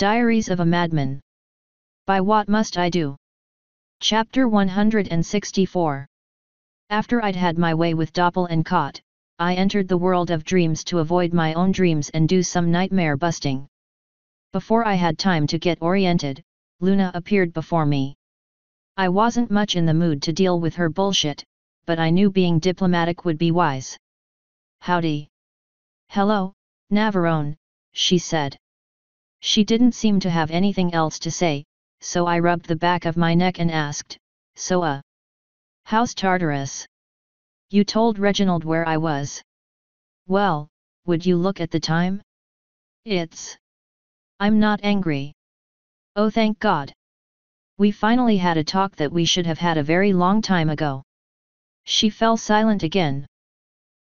Diaries of a Madman. By What Must I Do? Chapter 164 After I'd had my way with Doppel and Kot, I entered the world of dreams to avoid my own dreams and do some nightmare busting. Before I had time to get oriented, Luna appeared before me. I wasn't much in the mood to deal with her bullshit, but I knew being diplomatic would be wise. Howdy. Hello, Navarone, she said. She didn't seem to have anything else to say, so I rubbed the back of my neck and asked, So uh? How's Tartarus? You told Reginald where I was. Well, would you look at the time? It's. I'm not angry. Oh thank God. We finally had a talk that we should have had a very long time ago. She fell silent again.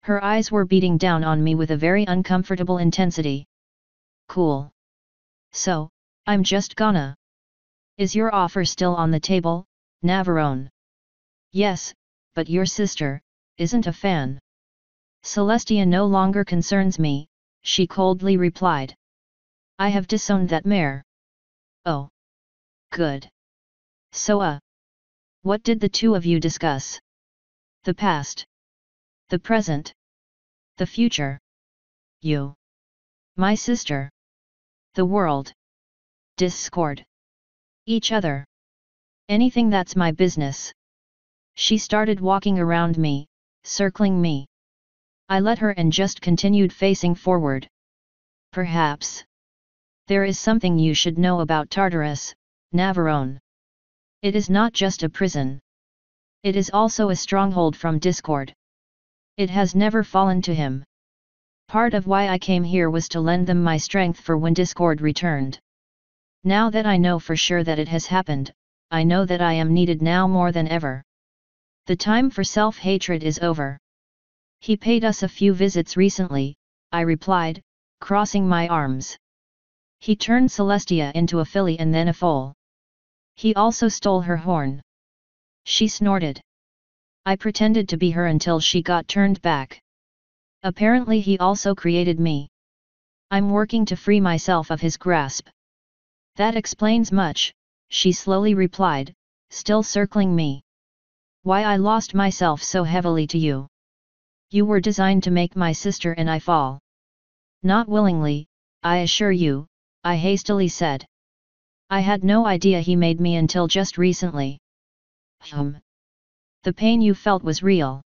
Her eyes were beating down on me with a very uncomfortable intensity. Cool. So, I'm just gonna. Is your offer still on the table, Navarone? Yes, but your sister, isn't a fan. Celestia no longer concerns me, she coldly replied. I have disowned that mare. Oh. Good. So uh. What did the two of you discuss? The past. The present. The future. You. My sister. The world. Discord. Each other. Anything that's my business. She started walking around me, circling me. I let her and just continued facing forward. Perhaps. There is something you should know about Tartarus, Navarone. It is not just a prison. It is also a stronghold from discord. It has never fallen to him. Part of why I came here was to lend them my strength for when discord returned. Now that I know for sure that it has happened, I know that I am needed now more than ever. The time for self-hatred is over. He paid us a few visits recently, I replied, crossing my arms. He turned Celestia into a filly and then a foal. He also stole her horn. She snorted. I pretended to be her until she got turned back. Apparently he also created me. I'm working to free myself of his grasp. That explains much, she slowly replied, still circling me. Why I lost myself so heavily to you. You were designed to make my sister and I fall. Not willingly, I assure you, I hastily said. I had no idea he made me until just recently. Hum. The pain you felt was real.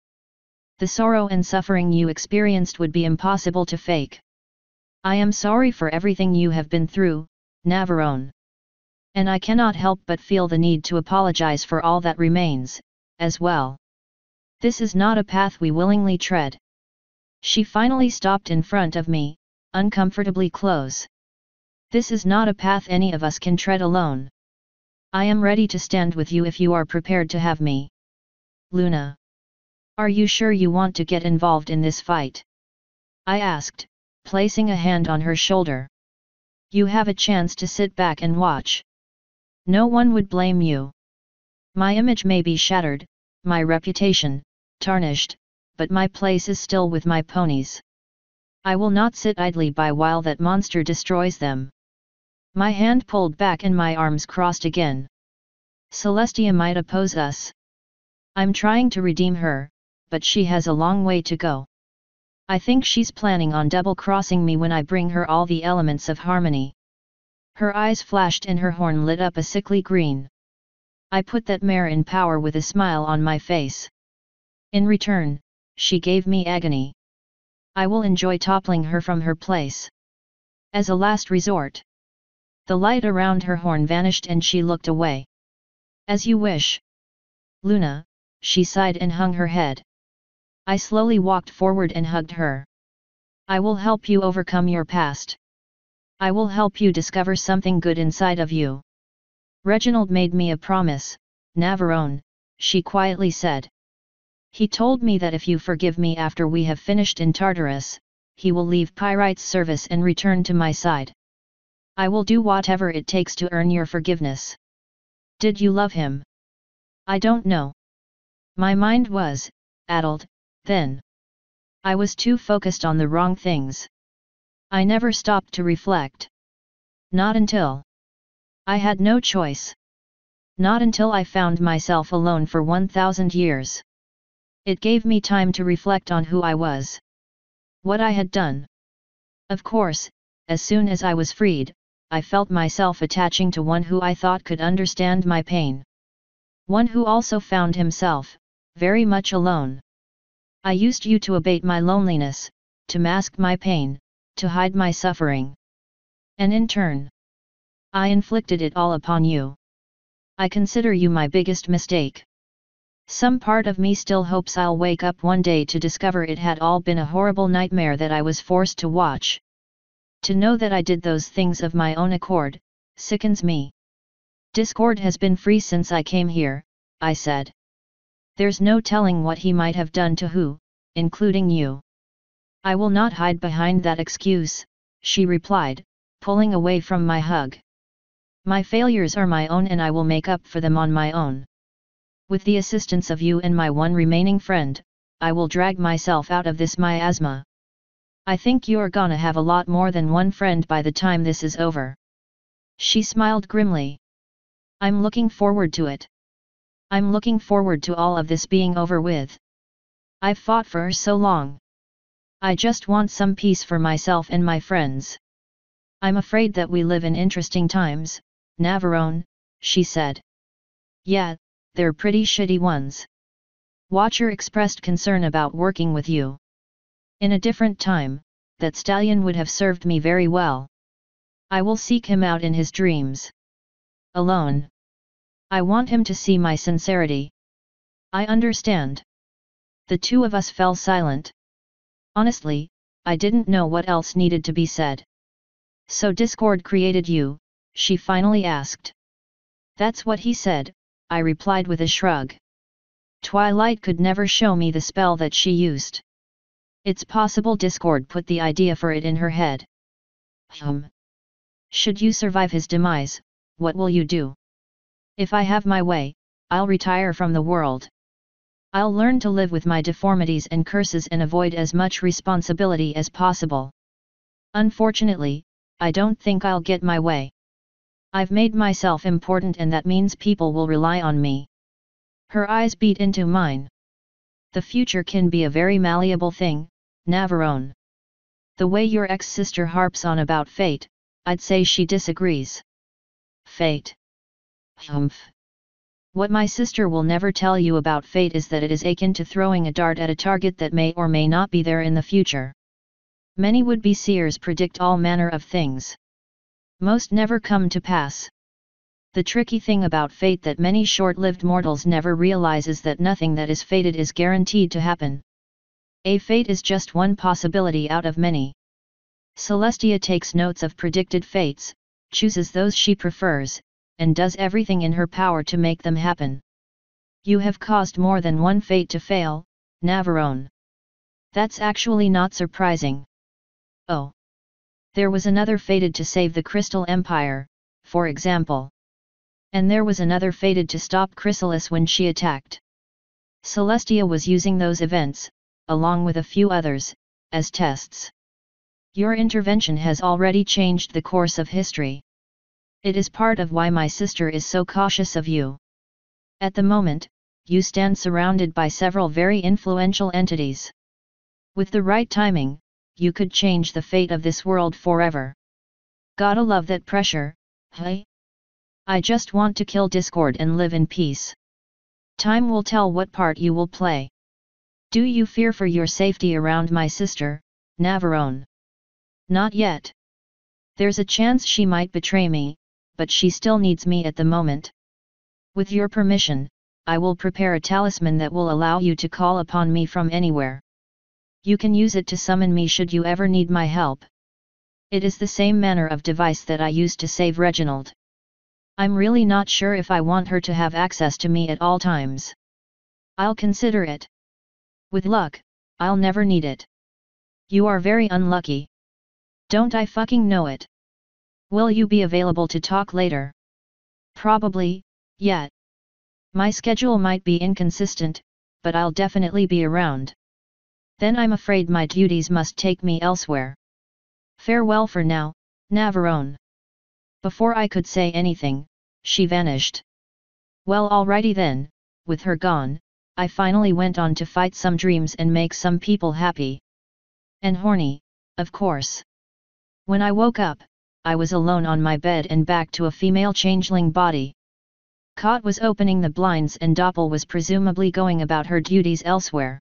The sorrow and suffering you experienced would be impossible to fake. I am sorry for everything you have been through, Navarone. And I cannot help but feel the need to apologize for all that remains, as well. This is not a path we willingly tread. She finally stopped in front of me, uncomfortably close. This is not a path any of us can tread alone. I am ready to stand with you if you are prepared to have me. Luna. Are you sure you want to get involved in this fight? I asked, placing a hand on her shoulder. You have a chance to sit back and watch. No one would blame you. My image may be shattered, my reputation, tarnished, but my place is still with my ponies. I will not sit idly by while that monster destroys them. My hand pulled back and my arms crossed again. Celestia might oppose us. I'm trying to redeem her, but she has a long way to go. I think she's planning on double-crossing me when I bring her all the elements of harmony. Her eyes flashed and her horn lit up a sickly green. I put that mare in power with a smile on my face. In return, she gave me agony. I will enjoy toppling her from her place. As a last resort. The light around her horn vanished and she looked away. As you wish. Luna, she sighed and hung her head. I slowly walked forward and hugged her. I will help you overcome your past. I will help you discover something good inside of you. Reginald made me a promise, Navarone, she quietly said. He told me that if you forgive me after we have finished in Tartarus, he will leave Pyrite's service and return to my side. I will do whatever it takes to earn your forgiveness. Did you love him? I don't know. My mind was, addled, then. I was too focused on the wrong things. I never stopped to reflect. Not until. I had no choice. Not until I found myself alone for 1000 years. It gave me time to reflect on who I was. What I had done. Of course, as soon as I was freed, I felt myself attaching to one who I thought could understand my pain. One who also found himself, very much alone. I used you to abate my loneliness, to mask my pain, to hide my suffering. And in turn, I inflicted it all upon you. I consider you my biggest mistake. Some part of me still hopes I'll wake up one day to discover it had all been a horrible nightmare that I was forced to watch. To know that I did those things of my own accord, sickens me. Discord has been free since I came here, I said. There's no telling what he might have done to who, including you. I will not hide behind that excuse, she replied, pulling away from my hug. My failures are my own and I will make up for them on my own. With the assistance of you and my one remaining friend, I will drag myself out of this miasma. I think you're gonna have a lot more than one friend by the time this is over. She smiled grimly. I'm looking forward to it. I'm looking forward to all of this being over with. I've fought for so long. I just want some peace for myself and my friends. I'm afraid that we live in interesting times, Navarone, she said. Yeah, they're pretty shitty ones. Watcher expressed concern about working with you. In a different time, that stallion would have served me very well. I will seek him out in his dreams. Alone. I want him to see my sincerity. I understand. The two of us fell silent. Honestly, I didn't know what else needed to be said. So Discord created you, she finally asked. That's what he said, I replied with a shrug. Twilight could never show me the spell that she used. It's possible Discord put the idea for it in her head. Hmm. Should you survive his demise, what will you do? If I have my way, I'll retire from the world. I'll learn to live with my deformities and curses and avoid as much responsibility as possible. Unfortunately, I don't think I'll get my way. I've made myself important and that means people will rely on me. Her eyes beat into mine. The future can be a very malleable thing, Navarone. The way your ex-sister harps on about fate, I'd say she disagrees. Fate. Humph. What my sister will never tell you about fate is that it is akin to throwing a dart at a target that may or may not be there in the future. Many would-be seers predict all manner of things. Most never come to pass. The tricky thing about fate that many short-lived mortals never realize is that nothing that is fated is guaranteed to happen. A fate is just one possibility out of many. Celestia takes notes of predicted fates, chooses those she prefers, and does everything in her power to make them happen. You have caused more than one fate to fail, Navarone. That's actually not surprising. Oh. There was another fated to save the Crystal Empire, for example. And there was another fated to stop Chrysalis when she attacked. Celestia was using those events, along with a few others, as tests. Your intervention has already changed the course of history. It is part of why my sister is so cautious of you. At the moment, you stand surrounded by several very influential entities. With the right timing, you could change the fate of this world forever. Gotta love that pressure, hey? I just want to kill discord and live in peace. Time will tell what part you will play. Do you fear for your safety around my sister, Navarone? Not yet. There's a chance she might betray me, but she still needs me at the moment. With your permission, I will prepare a talisman that will allow you to call upon me from anywhere. You can use it to summon me should you ever need my help. It is the same manner of device that I used to save Reginald. I'm really not sure if I want her to have access to me at all times. I'll consider it. With luck, I'll never need it. You are very unlucky. Don't I fucking know it? Will you be available to talk later? Probably, yet. My schedule might be inconsistent, but I'll definitely be around. Then I'm afraid my duties must take me elsewhere. Farewell for now, Navarone. Before I could say anything, she vanished. Well alrighty then, with her gone, I finally went on to fight some dreams and make some people happy. And horny, of course. When I woke up, I was alone on my bed and back to a female changeling body. Kot was opening the blinds and Doppel was presumably going about her duties elsewhere.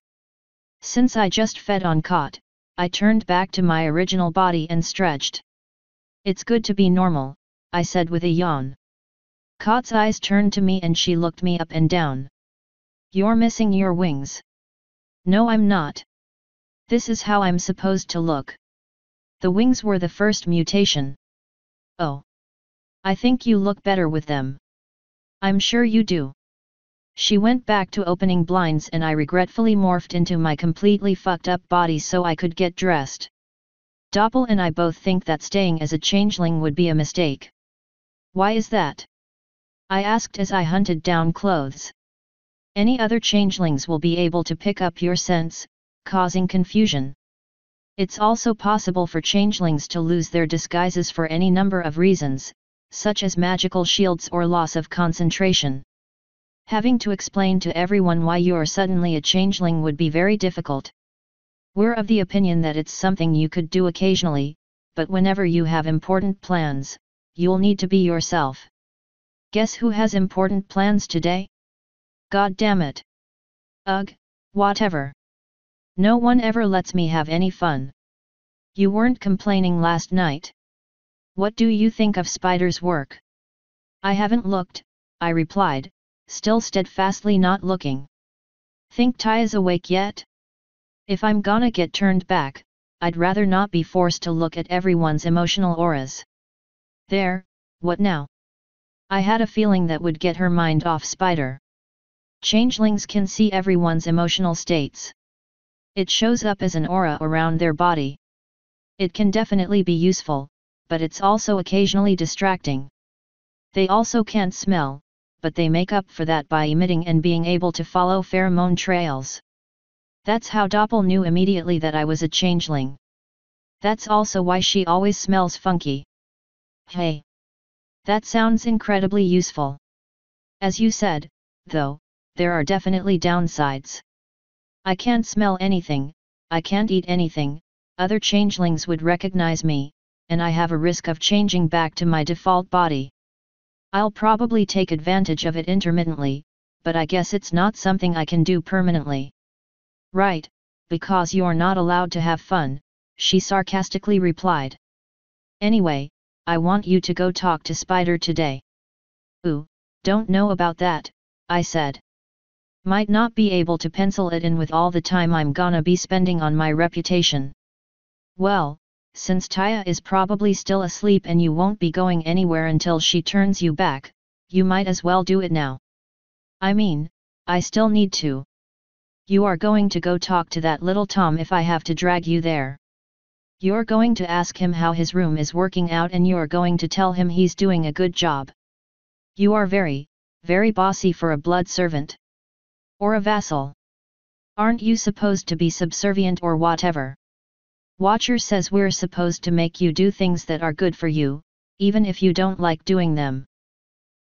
Since I just fed on Kot, I turned back to my original body and stretched. It's good to be normal, I said with a yawn. Kot's eyes turned to me and she looked me up and down. You're missing your wings. No I'm not. This is how I'm supposed to look. The wings were the first mutation. Oh. I think you look better with them. I'm sure you do. She went back to opening blinds and I regretfully morphed into my completely fucked up body so I could get dressed. Doppel and I both think that staying as a changeling would be a mistake. Why is that? I asked as I hunted down clothes. Any other changelings will be able to pick up your sense, causing confusion. It's also possible for changelings to lose their disguises for any number of reasons, such as magical shields or loss of concentration. Having to explain to everyone why you're suddenly a changeling would be very difficult. We're of the opinion that it's something you could do occasionally, but whenever you have important plans, you'll need to be yourself. Guess who has important plans today? God damn it. Ugh, whatever. No one ever lets me have any fun. You weren't complaining last night. What do you think of Spider's work? I haven't looked, I replied, still steadfastly not looking. Think Taya is awake yet? If I'm gonna get turned back, I'd rather not be forced to look at everyone's emotional auras. There, what now? I had a feeling that would get her mind off Spider. Changelings can see everyone's emotional states. It shows up as an aura around their body. It can definitely be useful, but it's also occasionally distracting. They also can't smell, but they make up for that by emitting and being able to follow pheromone trails. That's how Doppel knew immediately that I was a changeling. That's also why she always smells funky. Hey! That sounds incredibly useful. As you said, though, there are definitely downsides. I can't smell anything, I can't eat anything, other changelings would recognize me, and I have a risk of changing back to my default body. I'll probably take advantage of it intermittently, but I guess it's not something I can do permanently. Right, because you're not allowed to have fun, she sarcastically replied. Anyway, I want you to go talk to Spider today. Ooh, don't know about that, I said. Might not be able to pencil it in with all the time I'm gonna be spending on my reputation. Well, since Taya is probably still asleep and you won't be going anywhere until she turns you back, you might as well do it now. I mean, I still need to. You are going to go talk to that little Tom if I have to drag you there. You're going to ask him how his room is working out and you're going to tell him he's doing a good job. You are very, very bossy for a blood servant. Or a vassal. Aren't you supposed to be subservient or whatever? Watcher says we're supposed to make you do things that are good for you, even if you don't like doing them.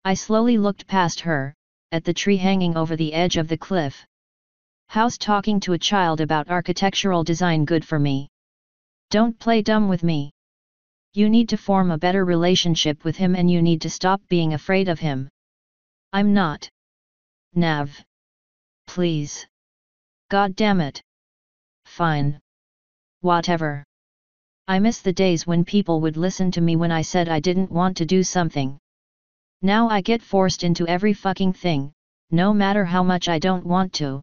I slowly looked past her, at the tree hanging over the edge of the cliff. How's talking to a child about architectural design good for me? Don't play dumb with me. You need to form a better relationship with him and you need to stop being afraid of him. I'm not. Nav. Please. God damn it. Fine. Whatever. I miss the days when people would listen to me when I said I didn't want to do something. Now I get forced into every fucking thing, no matter how much I don't want to.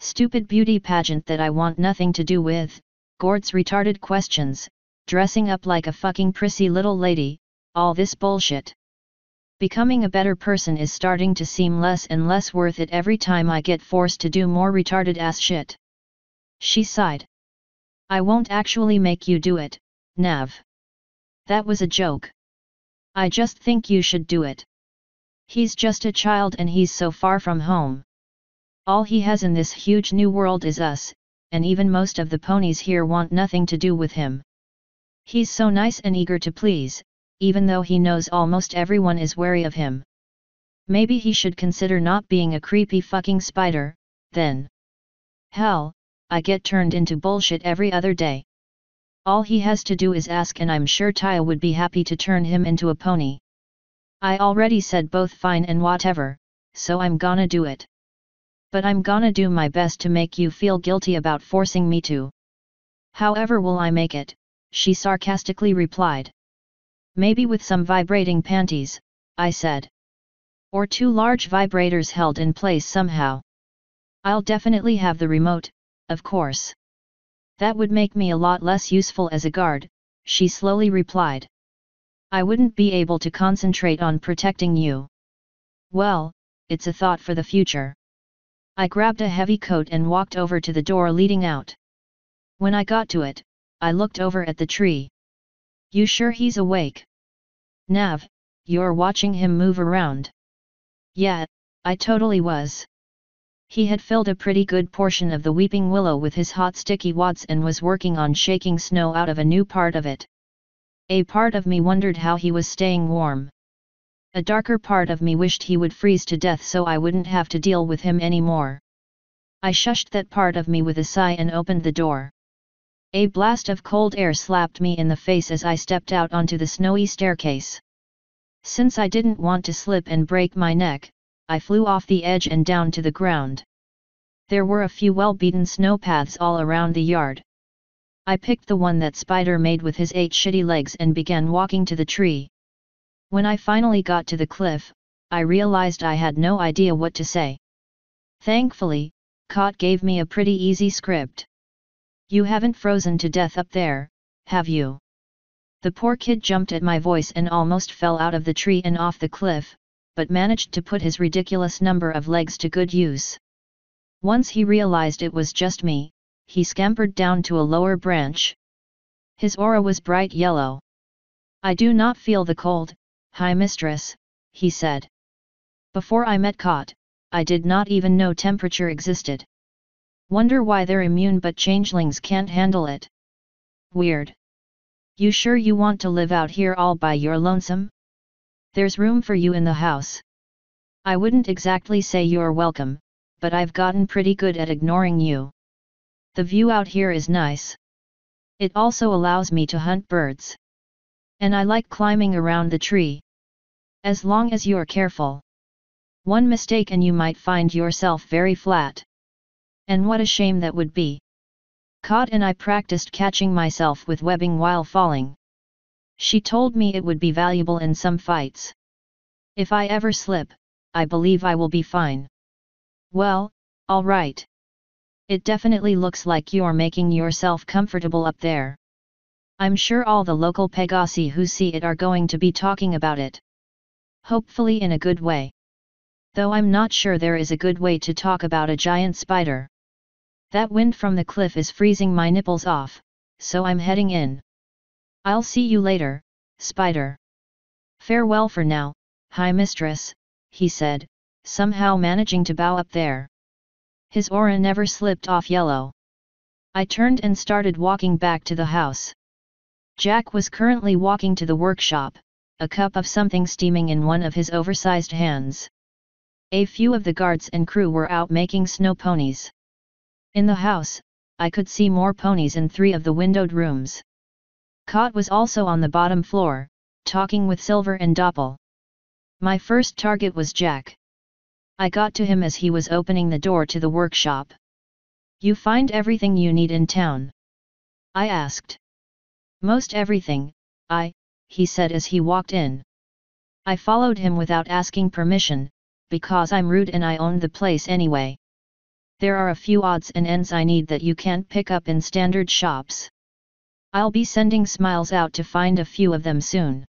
Stupid beauty pageant that I want nothing to do with, Gord's retarded questions, dressing up like a fucking prissy little lady, all this bullshit. Becoming a better person is starting to seem less and less worth it every time I get forced to do more retarded ass shit. She sighed. I won't actually make you do it, Nav. That was a joke. I just think you should do it. He's just a child and he's so far from home. All he has in this huge new world is us, and even most of the ponies here want nothing to do with him. He's so nice and eager to please, even though he knows almost everyone is wary of him. Maybe he should consider not being a creepy fucking spider, then. Hell, I get turned into bullshit every other day. All he has to do is ask and I'm sure Taya would be happy to turn him into a pony. I already said both fine and whatever, so I'm gonna do it. But I'm gonna do my best to make you feel guilty about forcing me to. However will I make it, she sarcastically replied. Maybe with some vibrating panties, I said. Or two large vibrators held in place somehow. I'll definitely have the remote, of course. That would make me a lot less useful as a guard, she slowly replied. I wouldn't be able to concentrate on protecting you. Well, it's a thought for the future. I grabbed a heavy coat and walked over to the door leading out. When I got to it, I looked over at the tree. You sure he's awake? Nav, you're watching him move around. Yeah, I totally was. He had filled a pretty good portion of the weeping willow with his hot sticky wads and was working on shaking snow out of a new part of it. A part of me wondered how he was staying warm. A darker part of me wished he would freeze to death so I wouldn't have to deal with him anymore. I shushed that part of me with a sigh and opened the door. A blast of cold air slapped me in the face as I stepped out onto the snowy staircase. Since I didn't want to slip and break my neck, I flew off the edge and down to the ground. There were a few well-beaten snow paths all around the yard. I picked the one that Spider made with his eight shitty legs and began walking to the tree. When I finally got to the cliff, I realized I had no idea what to say. Thankfully, Kot gave me a pretty easy script. You haven't frozen to death up there, have you? The poor kid jumped at my voice and almost fell out of the tree and off the cliff, but managed to put his ridiculous number of legs to good use. Once he realized it was just me, he scampered down to a lower branch. His aura was bright yellow. I do not feel the cold, high mistress, he said. Before I met Kot, I did not even know temperature existed. Wonder why they're immune but changelings can't handle it. Weird. You sure you want to live out here all by your lonesome? There's room for you in the house. I wouldn't exactly say you're welcome, but I've gotten pretty good at ignoring you. The view out here is nice. It also allows me to hunt birds. And I like climbing around the tree. As long as you're careful. One mistake and you might find yourself very flat. And what a shame that would be. Kot and I practiced catching myself with webbing while falling. She told me it would be valuable in some fights. If I ever slip, I believe I will be fine. Well, alright. It definitely looks like you're making yourself comfortable up there. I'm sure all the local Pegasi who see it are going to be talking about it. Hopefully in a good way. Though I'm not sure there is a good way to talk about a giant spider. That wind from the cliff is freezing my nipples off, so I'm heading in. I'll see you later, Spider. Farewell for now, High Mistress, he said, somehow managing to bow up there. His aura never slipped off yellow. I turned and started walking back to the house. Jack was currently walking to the workshop, a cup of something steaming in one of his oversized hands. A few of the guards and crew were out making snow ponies. In the house, I could see more ponies in three of the windowed rooms. Kot was also on the bottom floor, talking with Silver and Doppel. My first target was Jack. I got to him as he was opening the door to the workshop. You find everything you need in town? I asked. Most everything, I, he said as he walked in. I followed him without asking permission, because I'm rude and I own the place anyway. There are a few odds and ends I need that you can't pick up in standard shops. I'll be sending Smiles out to find a few of them soon.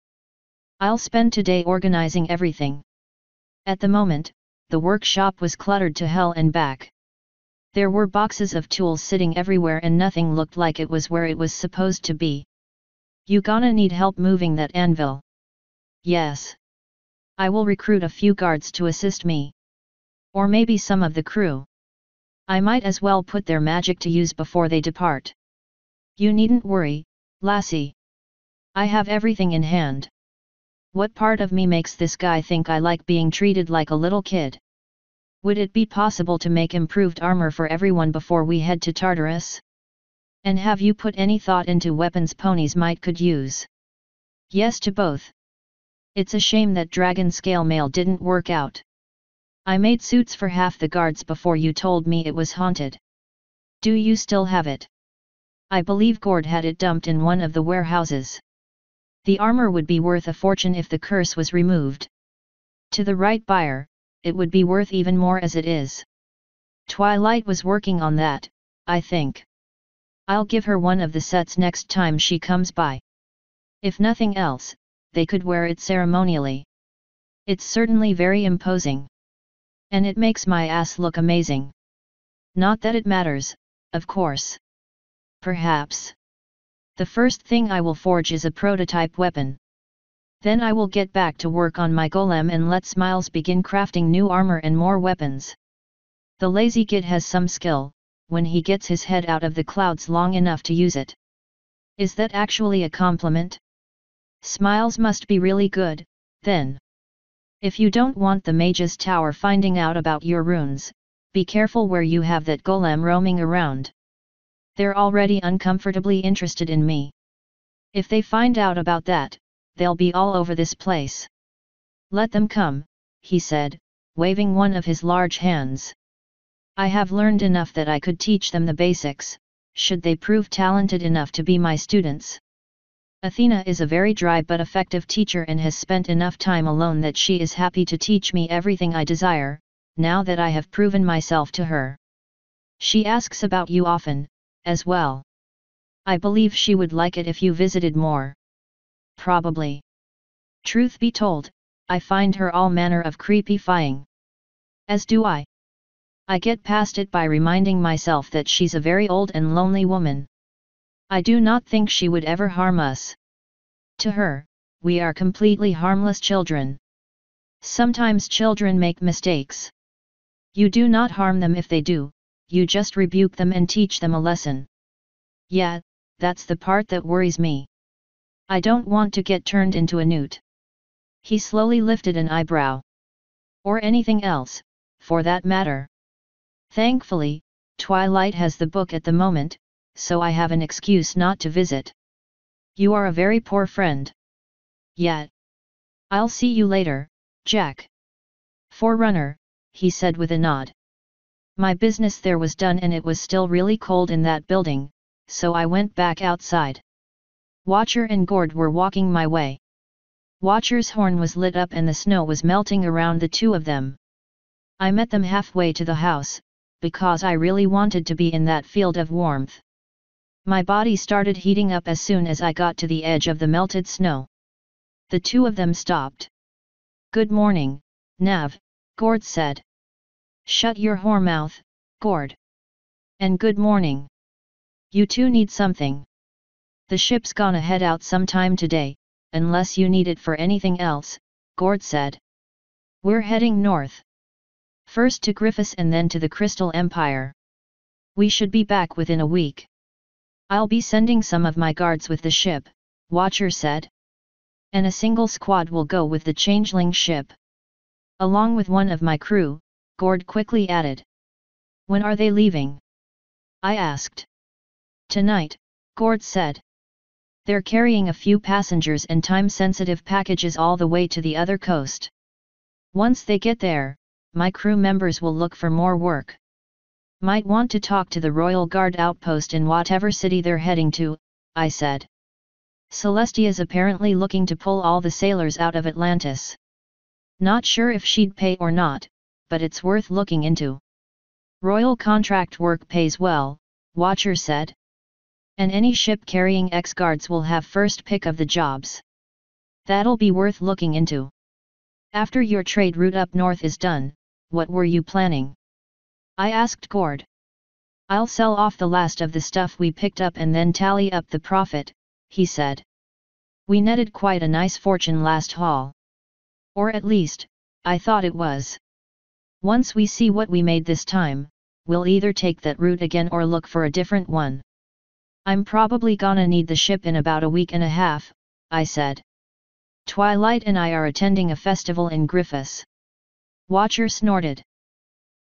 I'll spend today organizing everything. At the moment, the workshop was cluttered to hell and back. There were boxes of tools sitting everywhere and nothing looked like it was where it was supposed to be. You gonna need help moving that anvil? Yes. I will recruit a few guards to assist me. Or maybe some of the crew. I might as well put their magic to use before they depart. You needn't worry, lassie. I have everything in hand. What part of me makes this guy think I like being treated like a little kid? Would it be possible to make improved armor for everyone before we head to Tartarus? And have you put any thought into weapons ponies might could use? Yes to both. It's a shame that dragon scale mail didn't work out. I made suits for half the guards before you told me it was haunted. Do you still have it? I believe Gord had it dumped in one of the warehouses. The armor would be worth a fortune if the curse was removed. To the right buyer, it would be worth even more as it is. Twilight was working on that, I think. I'll give her one of the sets next time she comes by. If nothing else, they could wear it ceremonially. It's certainly very imposing. And it makes my ass look amazing. Not that it matters, of course. Perhaps. The first thing I will forge is a prototype weapon. Then I will get back to work on my golem and let Smiles begin crafting new armor and more weapons. The lazy git has some skill, when he gets his head out of the clouds long enough to use it. Is that actually a compliment? Smiles must be really good, then. If you don't want the mage's tower finding out about your runes, be careful where you have that golem roaming around. They're already uncomfortably interested in me. If they find out about that, they'll be all over this place. Let them come, he said, waving one of his large hands. I have learned enough that I could teach them the basics, should they prove talented enough to be my students. Athena is a very dry but effective teacher and has spent enough time alone that she is happy to teach me everything I desire, now that I have proven myself to her. She asks about you often, as well. I believe she would like it if you visited more probably. Truth be told, I find her all manner of creepy-fying. As do I. I get past it by reminding myself that she's a very old and lonely woman. I do not think she would ever harm us. To her, we are completely harmless children. Sometimes children make mistakes. You do not harm them if they do, you just rebuke them and teach them a lesson. Yeah, that's the part that worries me. I don't want to get turned into a newt. He slowly lifted an eyebrow. Or anything else, for that matter. Thankfully, Twilight has the book at the moment, so I have an excuse not to visit. You are a very poor friend. Yet. I'll see you later, Jack. Forerunner, he said with a nod. My business there was done and it was still really cold in that building, so I went back outside. Watcher and Gord were walking my way. Watcher's horn was lit up and the snow was melting around the two of them. I met them halfway to the house, because I really wanted to be in that field of warmth. My body started heating up as soon as I got to the edge of the melted snow. The two of them stopped. Good morning, Nav, Gord said. Shut your whore mouth, Gord. And good morning. You two need something. The ship's gonna head out sometime today, unless you need it for anything else, Gord said. We're heading north. First to Griffiths and then to the Crystal Empire. We should be back within a week. I'll be sending some of my guards with the ship, Watcher said. And a single squad will go with the changeling ship. Along with one of my crew, Gord quickly added. When are they leaving? I asked. Tonight, Gord said. They're carrying a few passengers and time-sensitive packages all the way to the other coast. Once they get there, my crew members will look for more work. Might want to talk to the Royal Guard outpost in whatever city they're heading to, I said. Celestia's apparently looking to pull all the sailors out of Atlantis. Not sure if she'd pay or not, but it's worth looking into. Royal contract work pays well, Watcher said and any ship carrying X-Guards will have first pick of the jobs. That'll be worth looking into. After your trade route up north is done, what were you planning? I asked Gord. I'll sell off the last of the stuff we picked up and then tally up the profit, he said. We netted quite a nice fortune last haul. Or at least, I thought it was. Once we see what we made this time, we'll either take that route again or look for a different one. I'm probably gonna need the ship in about a week and a half, I said. Twilight and I are attending a festival in Griffiths. Watcher snorted.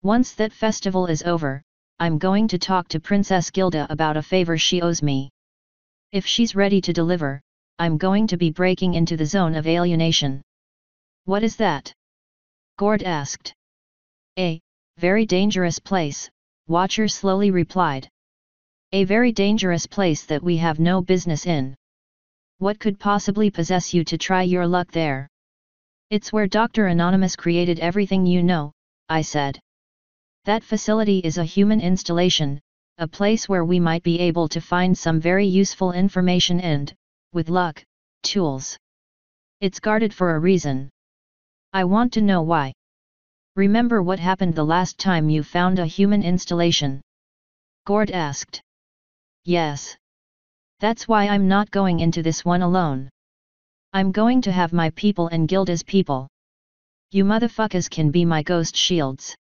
Once that festival is over, I'm going to talk to Princess Gilda about a favor she owes me. If she's ready to deliver, I'm going to be breaking into the zone of alienation. What is that? Gord asked. A, very dangerous place, Watcher slowly replied. A very dangerous place that we have no business in. What could possibly possess you to try your luck there? It's where Dr. Anonymous created everything you know, I said. That facility is a human installation, a place where we might be able to find some very useful information and, with luck, tools. It's guarded for a reason. I want to know why. Remember what happened the last time you found a human installation? Gord asked. Yes. That's why I'm not going into this one alone. I'm going to have my people and Gilda's people. You motherfuckers can be my ghost shields.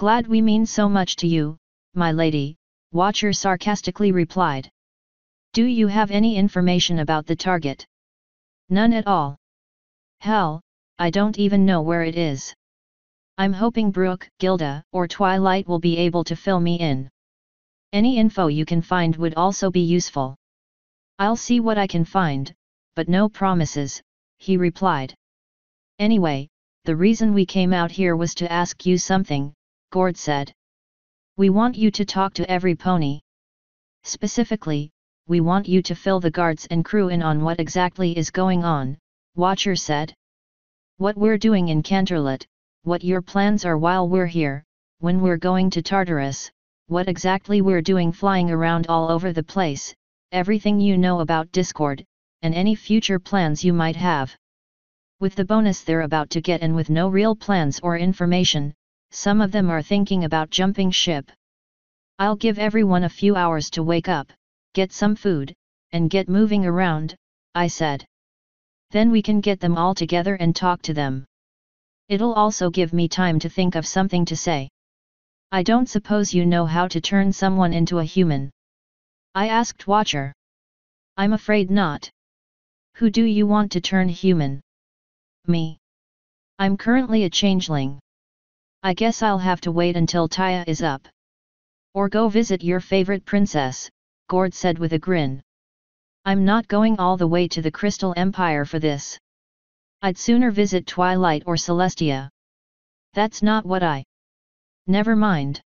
Glad we mean so much to you, my lady, Watcher sarcastically replied. Do you have any information about the target? None at all. Hell, I don't even know where it is. I'm hoping Brooke, Gilda, or Twilight will be able to fill me in. Any info you can find would also be useful. I'll see what I can find, but no promises, he replied. Anyway, the reason we came out here was to ask you something, Gord said. We want you to talk to every pony. Specifically, we want you to fill the guards and crew in on what exactly is going on, Watcher said. What we're doing in Canterlot, what your plans are while we're here, when we're going to Tartarus, what exactly we're doing flying around all over the place, everything you know about Discord, and any future plans you might have. With the bonus they're about to get and with no real plans or information, some of them are thinking about jumping ship. I'll give everyone a few hours to wake up, get some food, and get moving around, I said. Then we can get them all together and talk to them. It'll also give me time to think of something to say. I don't suppose you know how to turn someone into a human. I asked Watcher. I'm afraid not. Who do you want to turn human? Me. I'm currently a changeling. I guess I'll have to wait until Taya is up. Or go visit your favorite princess, Gord said with a grin. I'm not going all the way to the Crystal Empire for this. I'd sooner visit Twilight or Celestia. That's not what I. Never mind.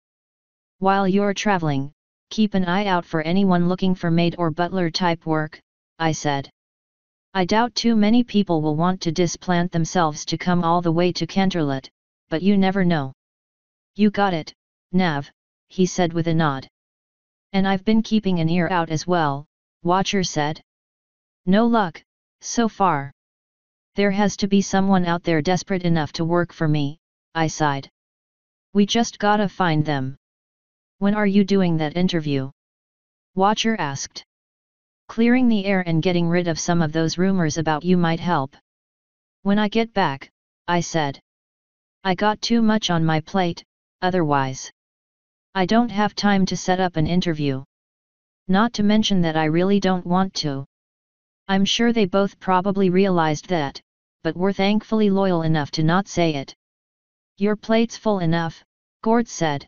While you're traveling, keep an eye out for anyone looking for maid or butler type work, I said. I doubt too many people will want to displant themselves to come all the way to Canterlot, but you never know. You got it, Nav, he said with a nod. And I've been keeping an ear out as well, Watcher said. No luck, so far. There has to be someone out there desperate enough to work for me, I sighed. We just gotta find them. When are you doing that interview? Watcher asked. Clearing the air and getting rid of some of those rumors about you might help. When I get back, I said. I got too much on my plate, otherwise. I don't have time to set up an interview. Not to mention that I really don't want to. I'm sure they both probably realized that, but were thankfully loyal enough to not say it. Your plate's full enough, Gord said.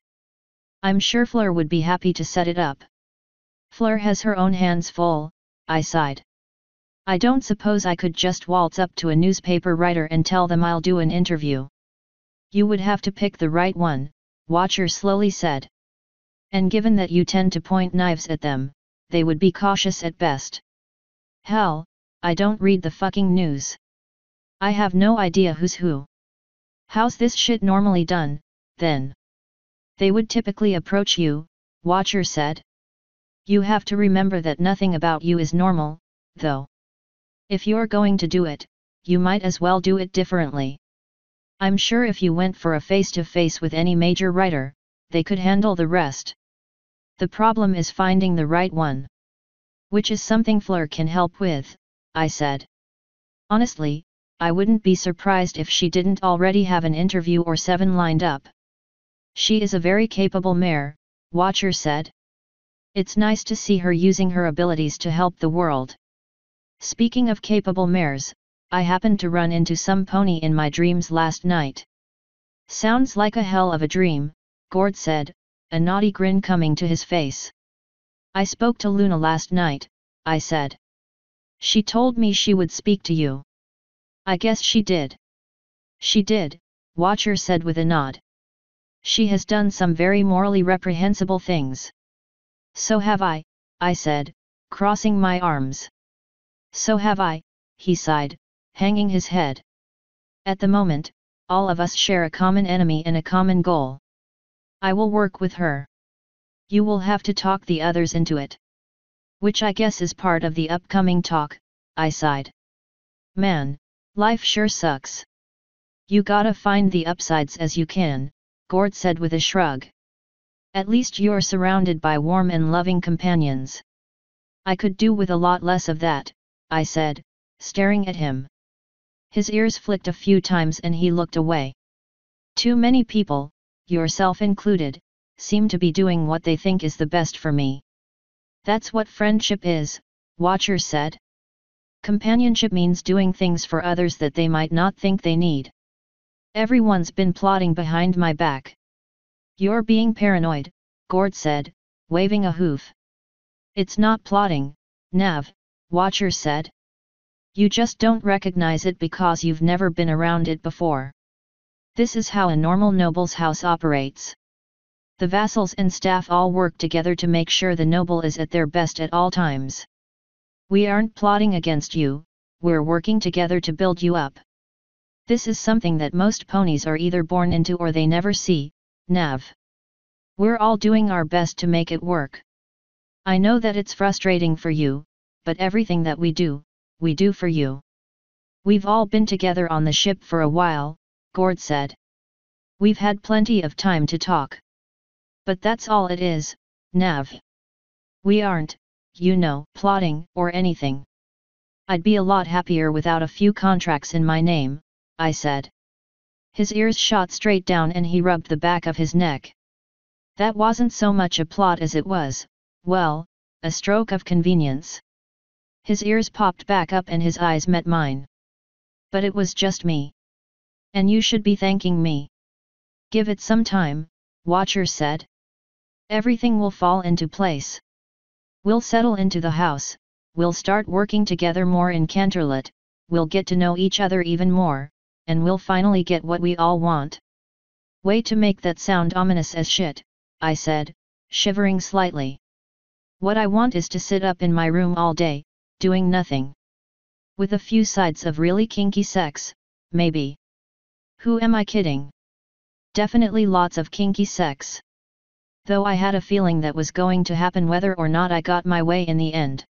I'm sure Fleur would be happy to set it up. Fleur has her own hands full, I sighed. I don't suppose I could just waltz up to a newspaper writer and tell them I'll do an interview. You would have to pick the right one, Watcher slowly said. And given that you tend to point knives at them, they would be cautious at best. Hell, I don't read the fucking news. I have no idea who's who. How's this shit normally done, then? They would typically approach you, Watcher said. You have to remember that nothing about you is normal, though. If you're going to do it, you might as well do it differently. I'm sure if you went for a face-to-face -face with any major writer, they could handle the rest. The problem is finding the right one. Which is something Fleur can help with, I said. Honestly, I wouldn't be surprised if she didn't already have an interview or seven lined up. She is a very capable mare, Watcher said. It's nice to see her using her abilities to help the world. Speaking of capable mares, I happened to run into some pony in my dreams last night. Sounds like a hell of a dream, Gord said, a naughty grin coming to his face. I spoke to Luna last night, I said. She told me she would speak to you. I guess she did. She did, Watcher said with a nod. She has done some very morally reprehensible things. So have I, I said, crossing my arms. So have I, he sighed, hanging his head. At the moment, all of us share a common enemy and a common goal. I will work with her. You will have to talk the others into it. Which I guess is part of the upcoming talk, I sighed. Man, life sure sucks. You gotta find the upsides as you can, Gord said with a shrug. At least you're surrounded by warm and loving companions. I could do with a lot less of that, I said, staring at him. His ears flicked a few times and he looked away. Too many people, yourself included, seem to be doing what they think is the best for me. That's what friendship is, Watcher said. Companionship means doing things for others that they might not think they need. Everyone's been plotting behind my back. You're being paranoid, Gord said, waving a hoof. It's not plotting, Nav, Watcher said. You just don't recognize it because you've never been around it before. This is how a normal noble's house operates. The vassals and staff all work together to make sure the noble is at their best at all times. We aren't plotting against you, we're working together to build you up. This is something that most ponies are either born into or they never see, Nav. We're all doing our best to make it work. I know that it's frustrating for you, but everything that we do, we do for you. We've all been together on the ship for a while, Gord said. We've had plenty of time to talk. But that's all it is, Nav. We aren't, you know, plotting, or anything. I'd be a lot happier without a few contracts in my name, I said. His ears shot straight down and he rubbed the back of his neck. That wasn't so much a plot as it was, well, a stroke of convenience. His ears popped back up and his eyes met mine. But it was just me. And you should be thanking me. Give it some time, Watcher said. Everything will fall into place. We'll settle into the house, we'll start working together more in Canterlot, we'll get to know each other even more, and we'll finally get what we all want. Way to make that sound ominous as shit, I said, shivering slightly. What I want is to sit up in my room all day, doing nothing. With a few sides of really kinky sex, maybe. Who am I kidding? Definitely lots of kinky sex. Though I had a feeling that was going to happen whether or not I got my way in the end.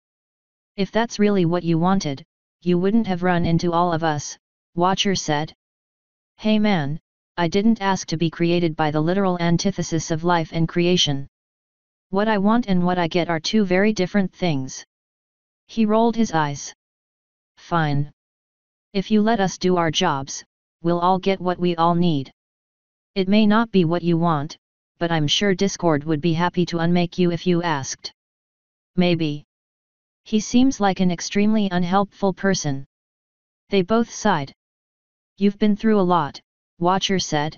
If that's really what you wanted, you wouldn't have run into all of us, Watcher said. Hey man, I didn't ask to be created by the literal antithesis of life and creation. What I want and what I get are two very different things. He rolled his eyes. Fine. If you let us do our jobs, we'll all get what we all need. It may not be what you want, but I'm sure Discord would be happy to unmake you if you asked. Maybe. He seems like an extremely unhelpful person. They both sighed. You've been through a lot, Watcher said.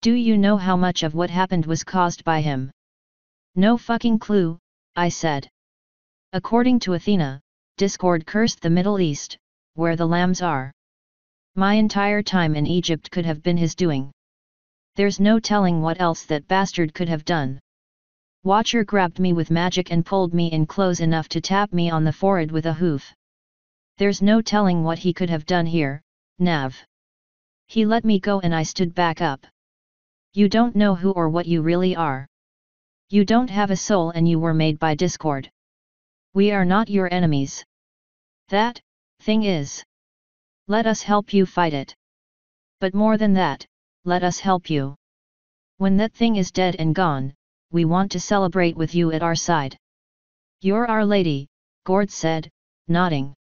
Do you know how much of what happened was caused by him? No fucking clue, I said. According to Athena, Discord cursed the Middle East, where the lambs are. My entire time in Egypt could have been his doing. There's no telling what else that bastard could have done. Watcher grabbed me with magic and pulled me in close enough to tap me on the forehead with a hoof. There's no telling what he could have done here, Nav. He let me go and I stood back up. You don't know who or what you really are. You don't have a soul and you were made by discord. We are not your enemies. That, thing is. Let us help you fight it. But more than that, let us help you. When that thing is dead and gone, we want to celebrate with you at our side. You're our lady, Gord said, nodding.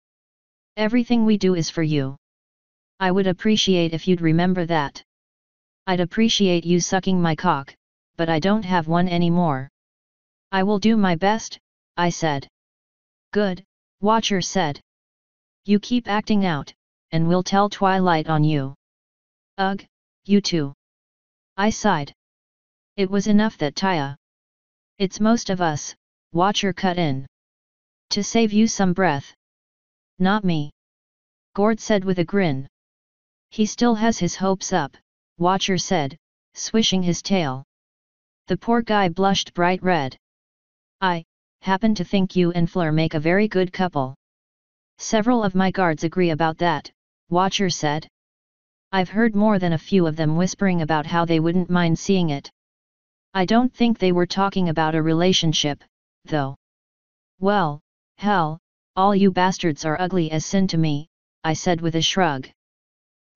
Everything we do is for you. I would appreciate if you'd remember that. I'd appreciate you sucking my cock, but I don't have one anymore. I will do my best, I said. Good, Watcher said. You keep acting out, and we'll tell Twilight on you. Ugh, you too. I sighed. It was enough that Taya. It's most of us, Watcher cut in. To save you some breath. Not me. Gord said with a grin. He still has his hopes up, Watcher said, swishing his tail. The poor guy blushed bright red. I, happen to think you and Fleur make a very good couple. Several of my guards agree about that, Watcher said. I've heard more than a few of them whispering about how they wouldn't mind seeing it. I don't think they were talking about a relationship, though. Well, hell, all you bastards are ugly as sin to me, I said with a shrug.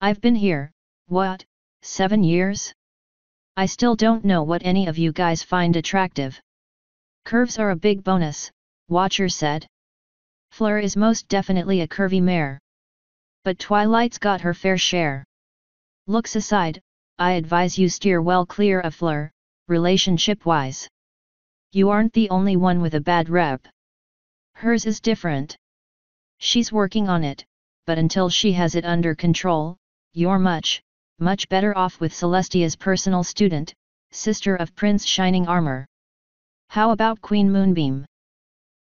I've been here, what, seven years? I still don't know what any of you guys find attractive. Curves are a big bonus, Watcher said. Fleur is most definitely a curvy mare. But Twilight's got her fair share. Looks aside, I advise you steer well clear of Fleur, relationship-wise. You aren't the only one with a bad rep. Hers is different. She's working on it, but until she has it under control, you're much, much better off with Celestia's personal student, sister of Prince Shining Armor. How about Queen Moonbeam?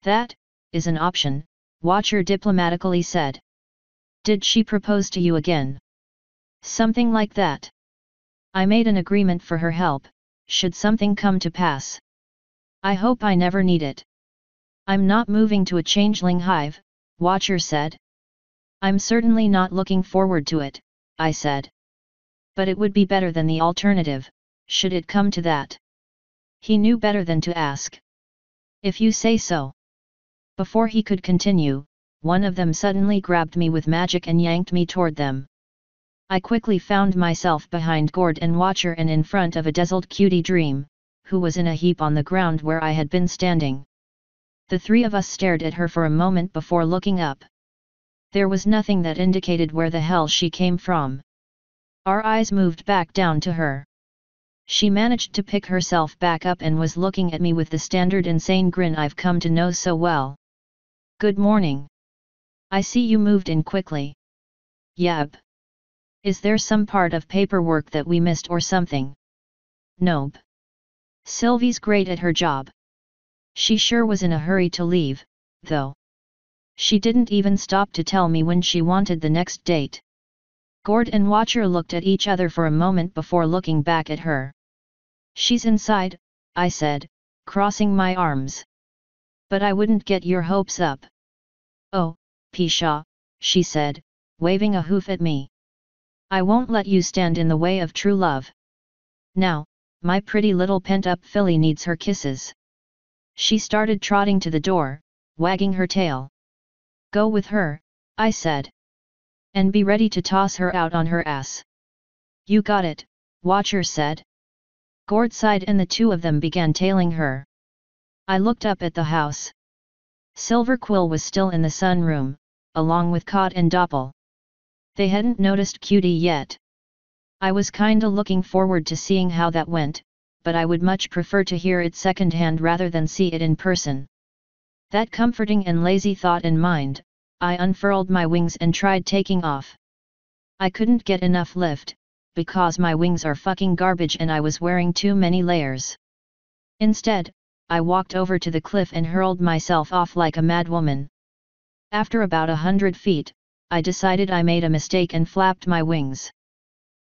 That, is an option, Watcher diplomatically said. Did she propose to you again? Something like that. I made an agreement for her help, should something come to pass. I hope I never need it. I'm not moving to a changeling hive, Watcher said. I'm certainly not looking forward to it, I said. But it would be better than the alternative, should it come to that. He knew better than to ask. If you say so. Before he could continue, one of them suddenly grabbed me with magic and yanked me toward them. I quickly found myself behind Gord and Watcher and in front of a dazzled cutie dream, who was in a heap on the ground where I had been standing. The three of us stared at her for a moment before looking up. There was nothing that indicated where the hell she came from. Our eyes moved back down to her. She managed to pick herself back up and was looking at me with the standard insane grin I've come to know so well. Good morning. I see you moved in quickly. Yep. Is there some part of paperwork that we missed or something? Nope. Sylvie's great at her job. She sure was in a hurry to leave, though. She didn't even stop to tell me when she wanted the next date. Gord and Watcher looked at each other for a moment before looking back at her. She's inside, I said, crossing my arms. But I wouldn't get your hopes up. Oh, Pshaw, she said, waving a hoof at me. I won't let you stand in the way of true love. Now, my pretty little pent-up filly needs her kisses. She started trotting to the door, wagging her tail. Go with her, I said. And be ready to toss her out on her ass. You got it, Watcher said. Gord sighed and the two of them began tailing her. I looked up at the house. Silver Quill was still in the sunroom, along with Kot and Doppel. They hadn't noticed Cutie yet. I was kinda looking forward to seeing how that went, but I would much prefer to hear it secondhand rather than see it in person. That comforting and lazy thought in mind, I unfurled my wings and tried taking off. I couldn't get enough lift, because my wings are fucking garbage and I was wearing too many layers. Instead, I walked over to the cliff and hurled myself off like a madwoman. After about a hundred feet, I decided I made a mistake and flapped my wings.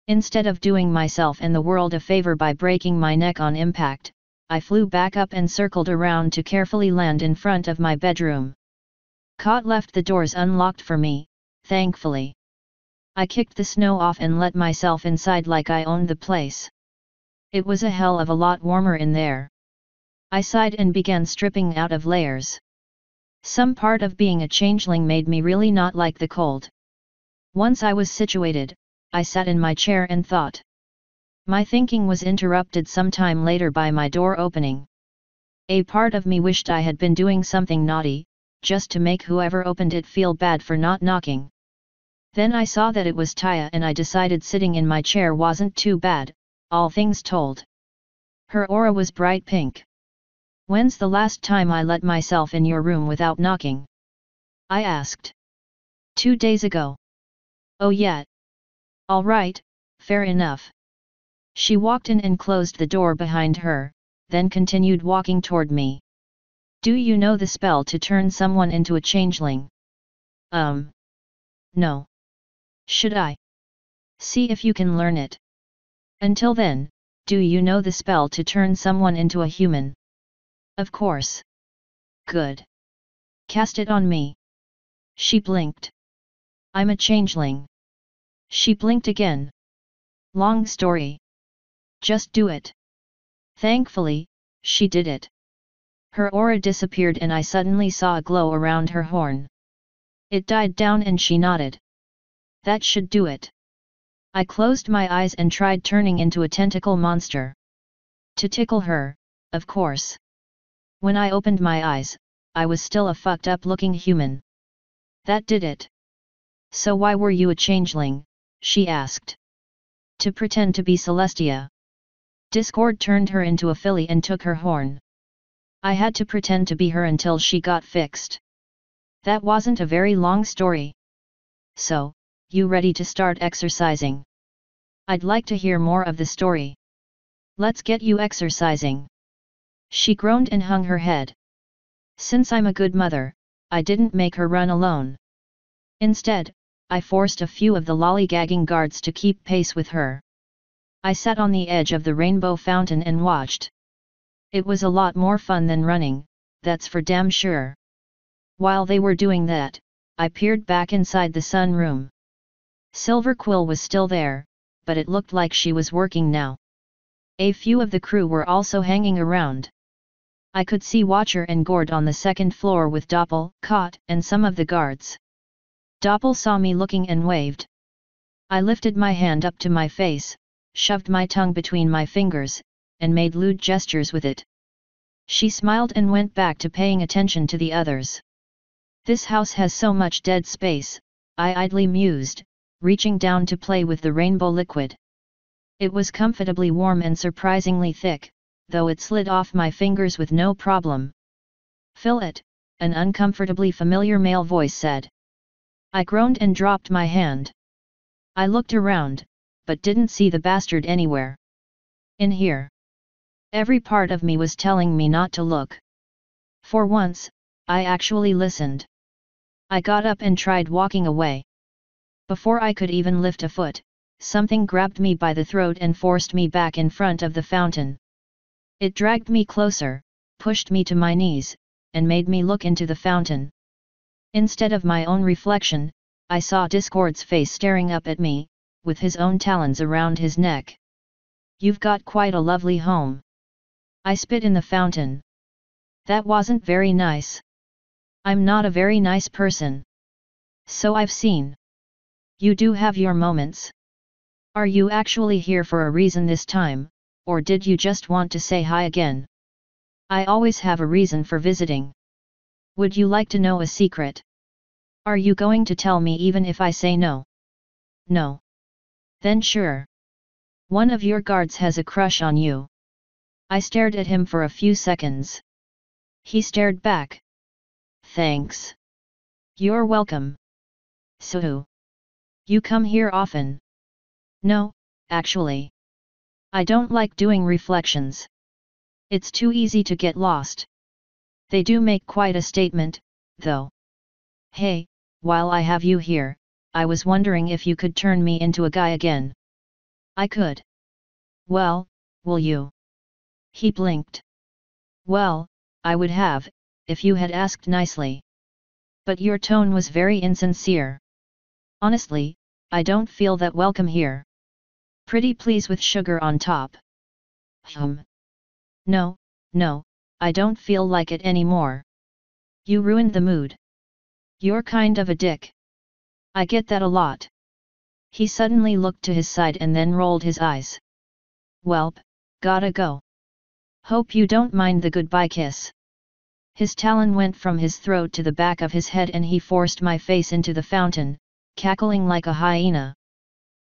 Instead of doing myself and the world a favor by breaking my neck on impact, I flew back up and circled around to carefully land in front of my bedroom. Kot left the doors unlocked for me, thankfully. I kicked the snow off and let myself inside like I owned the place. It was a hell of a lot warmer in there. I sighed and began stripping out of layers. Some part of being a changeling made me really not like the cold. Once I was situated, I sat in my chair and thought. My thinking was interrupted some time later by my door opening. A part of me wished I had been doing something naughty, just to make whoever opened it feel bad for not knocking. Then I saw that it was Taya and I decided sitting in my chair wasn't too bad, all things told. Her aura was bright pink. When's the last time I let myself in your room without knocking? I asked. Two days ago. Oh yeah. Alright, fair enough. She walked in and closed the door behind her, then continued walking toward me. Do you know the spell to turn someone into a changeling? Um. No. Should I? See if you can learn it. Until then, do you know the spell to turn someone into a human? Of course. Good. Cast it on me. She blinked. I'm a changeling. She blinked again. Long story. Just do it. Thankfully, she did it. Her aura disappeared and I suddenly saw a glow around her horn. It died down and she nodded. That should do it. I closed my eyes and tried turning into a tentacle monster. To tickle her, of course. When I opened my eyes, I was still a fucked up looking human. That did it. So why were you a changeling? she asked. To pretend to be Celestia. Discord turned her into a filly and took her horn. I had to pretend to be her until she got fixed. That wasn't a very long story. So, you ready to start exercising? I'd like to hear more of the story. Let's get you exercising. She groaned and hung her head. Since I'm a good mother, I didn't make her run alone. Instead, I forced a few of the lollygagging guards to keep pace with her. I sat on the edge of the rainbow fountain and watched. It was a lot more fun than running, that's for damn sure. While they were doing that, I peered back inside the sun room. Silver Quill was still there, but it looked like she was working now. A few of the crew were also hanging around. I could see Watcher and Gord on the second floor with Doppel, Kot, and some of the guards. Doppel saw me looking and waved. I lifted my hand up to my face, shoved my tongue between my fingers, and made lewd gestures with it. She smiled and went back to paying attention to the others. This house has so much dead space, I idly mused, reaching down to play with the rainbow liquid. It was comfortably warm and surprisingly thick, though it slid off my fingers with no problem. Fill it, an uncomfortably familiar male voice said. I groaned and dropped my hand. I looked around, but didn't see the bastard anywhere. In here. Every part of me was telling me not to look. For once, I actually listened. I got up and tried walking away. Before I could even lift a foot, something grabbed me by the throat and forced me back in front of the fountain. It dragged me closer, pushed me to my knees, and made me look into the fountain. Instead of my own reflection, I saw Discord's face staring up at me, with his own talons around his neck. You've got quite a lovely home. I spit in the fountain. That wasn't very nice. I'm not a very nice person. So I've seen. You do have your moments. Are you actually here for a reason this time, or did you just want to say hi again? I always have a reason for visiting. Would you like to know a secret? Are you going to tell me even if I say no? No. Then sure. One of your guards has a crush on you. I stared at him for a few seconds. He stared back. Thanks. You're welcome. So, you come here often? No, actually. I don't like doing reflections. It's too easy to get lost. They do make quite a statement, though. Hey, while I have you here, I was wondering if you could turn me into a guy again. I could. Well, will you? He blinked. Well, I would have, if you had asked nicely. But your tone was very insincere. Honestly, I don't feel that welcome here. Pretty please with sugar on top. Hum. No, no, I don't feel like it anymore. You ruined the mood. You're kind of a dick. I get that a lot. He suddenly looked to his side and then rolled his eyes. Welp, gotta go. Hope you don't mind the goodbye kiss. His talon went from his throat to the back of his head and he forced my face into the fountain, cackling like a hyena.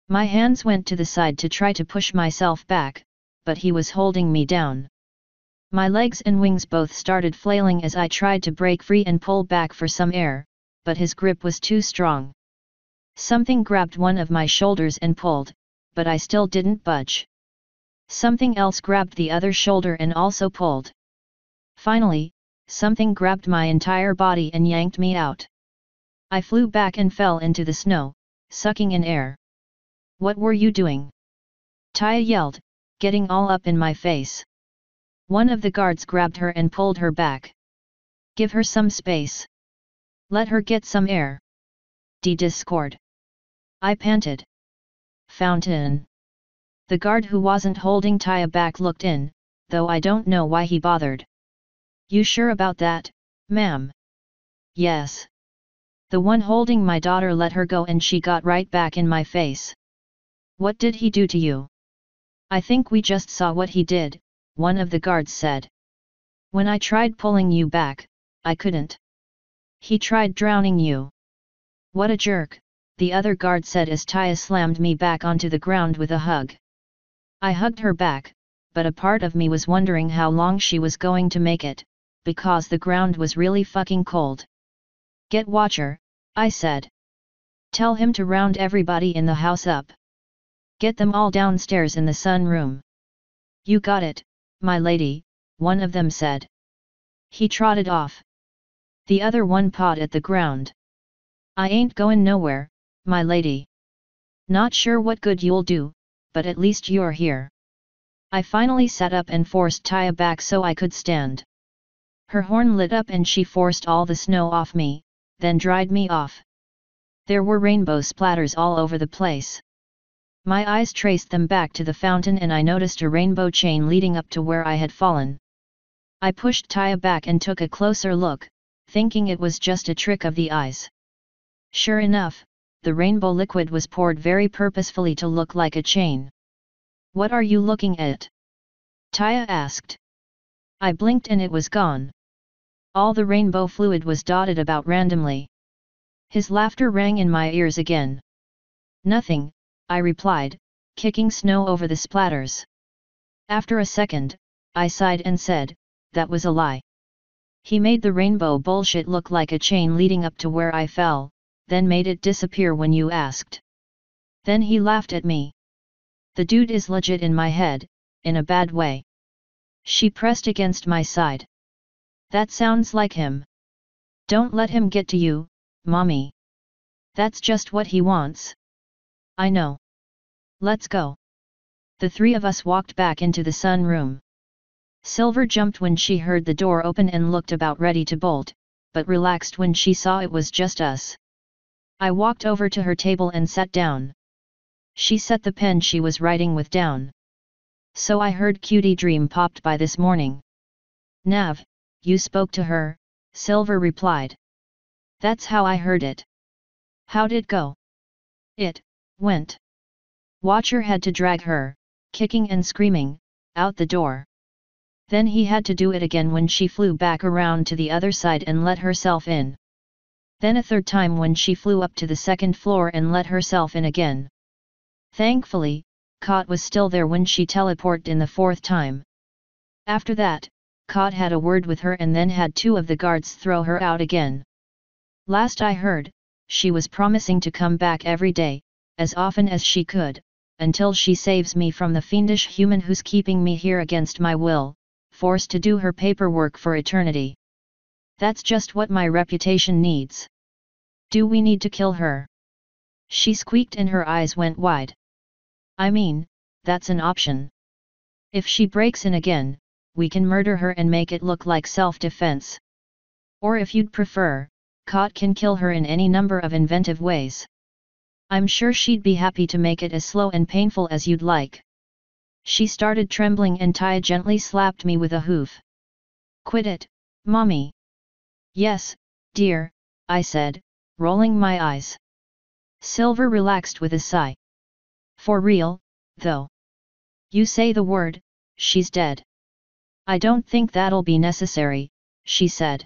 My hands went to the side to try to push myself back, but he was holding me down. My legs and wings both started flailing as I tried to break free and pull back for some air, but his grip was too strong. Something grabbed one of my shoulders and pulled, but I still didn't budge. Something else grabbed the other shoulder and also pulled. Finally, something grabbed my entire body and yanked me out. I flew back and fell into the snow, sucking in air. What were you doing? Taya yelled, getting all up in my face. One of the guards grabbed her and pulled her back. Give her some space. Let her get some air. D discord. I panted. Fountain. The guard who wasn't holding Taya back looked in, though I don't know why he bothered. You sure about that, ma'am? Yes. The one holding my daughter let her go and she got right back in my face. What did he do to you? I think we just saw what he did, one of the guards said. When I tried pulling you back, I couldn't. He tried drowning you. What a jerk, the other guard said as Taya slammed me back onto the ground with a hug. I hugged her back, but a part of me was wondering how long she was going to make it, because the ground was really fucking cold. Get Watcher, I said. Tell him to round everybody in the house up. Get them all downstairs in the sun room. You got it, my lady, one of them said. He trotted off. The other one pawed at the ground. I ain't goin' nowhere, my lady. Not sure what good you'll do, but at least you're here. I finally sat up and forced Taya back so I could stand. Her horn lit up and she forced all the snow off me, then dried me off. There were rainbow splatters all over the place. My eyes traced them back to the fountain and I noticed a rainbow chain leading up to where I had fallen. I pushed Taya back and took a closer look, thinking it was just a trick of the eyes. Sure enough, the rainbow liquid was poured very purposefully to look like a chain. What are you looking at? Taya asked. I blinked and it was gone. All the rainbow fluid was dotted about randomly. His laughter rang in my ears again. Nothing, I replied, kicking snow over the splatters. After a second, I sighed and said, that was a lie. He made the rainbow bullshit look like a chain leading up to where I fell, then made it disappear when you asked. Then he laughed at me. The dude is legit in my head, in a bad way. She pressed against my side. That sounds like him. Don't let him get to you, mommy. That's just what he wants. I know. Let's go. The three of us walked back into the sun room. Silver jumped when she heard the door open and looked about ready to bolt, but relaxed when she saw it was just us. I walked over to her table and sat down. She set the pen she was writing with down. So I heard cutie dream popped by this morning. Nav, you spoke to her, Silver replied. That's how I heard it. How'd it go? It, went. Watcher had to drag her, kicking and screaming, out the door. Then he had to do it again when she flew back around to the other side and let herself in then a third time when she flew up to the second floor and let herself in again. Thankfully, Kot was still there when she teleported in the fourth time. After that, Kot had a word with her and then had two of the guards throw her out again. Last I heard, she was promising to come back every day, as often as she could, until she saves me from the fiendish human who's keeping me here against my will, forced to do her paperwork for eternity. That's just what my reputation needs. Do we need to kill her? She squeaked and her eyes went wide. I mean, that's an option. If she breaks in again, we can murder her and make it look like self-defense. Or if you'd prefer, Kot can kill her in any number of inventive ways. I'm sure she'd be happy to make it as slow and painful as you'd like. She started trembling and Taya gently slapped me with a hoof. Quit it, mommy. Yes, dear, I said, rolling my eyes. Silver relaxed with a sigh. For real, though. You say the word, she's dead. I don't think that'll be necessary, she said.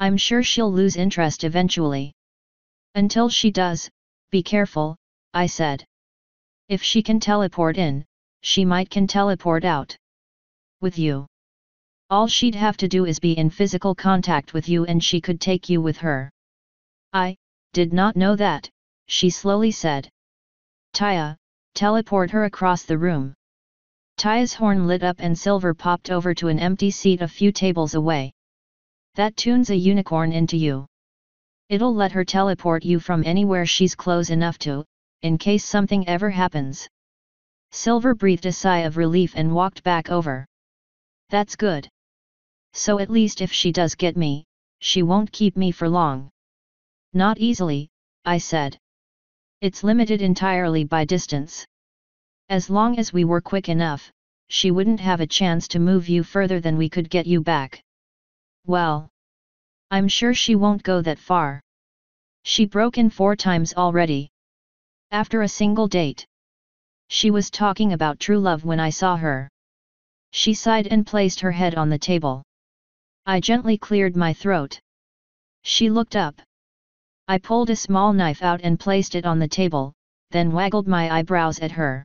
I'm sure she'll lose interest eventually. Until she does, be careful, I said. If she can teleport in, she might can teleport out. With you. All she'd have to do is be in physical contact with you and she could take you with her. I, did not know that, she slowly said. Taya, teleport her across the room. Taya's horn lit up and Silver popped over to an empty seat a few tables away. That tunes a unicorn into you. It'll let her teleport you from anywhere she's close enough to, in case something ever happens. Silver breathed a sigh of relief and walked back over. That's good. So at least if she does get me, she won't keep me for long. Not easily, I said. It's limited entirely by distance. As long as we were quick enough, she wouldn't have a chance to move you further than we could get you back. Well. I'm sure she won't go that far. She broke in four times already. After a single date. She was talking about true love when I saw her. She sighed and placed her head on the table. I gently cleared my throat. She looked up. I pulled a small knife out and placed it on the table, then waggled my eyebrows at her.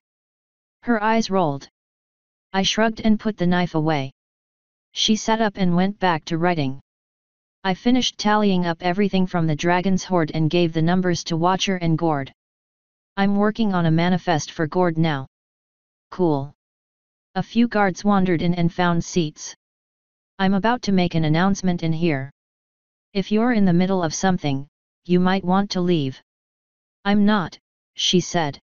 Her eyes rolled. I shrugged and put the knife away. She sat up and went back to writing. I finished tallying up everything from the dragon's hoard and gave the numbers to Watcher and Gord. I'm working on a manifest for Gord now. Cool. A few guards wandered in and found seats. I'm about to make an announcement in here. If you're in the middle of something, you might want to leave. I'm not, she said.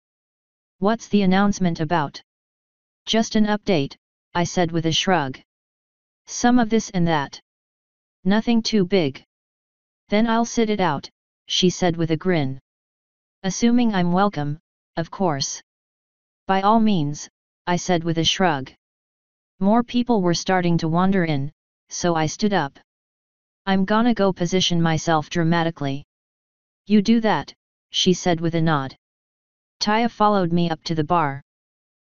What's the announcement about? Just an update, I said with a shrug. Some of this and that. Nothing too big. Then I'll sit it out, she said with a grin. Assuming I'm welcome, of course. By all means, I said with a shrug. More people were starting to wander in, so I stood up. I'm gonna go position myself dramatically. You do that, she said with a nod. Taya followed me up to the bar.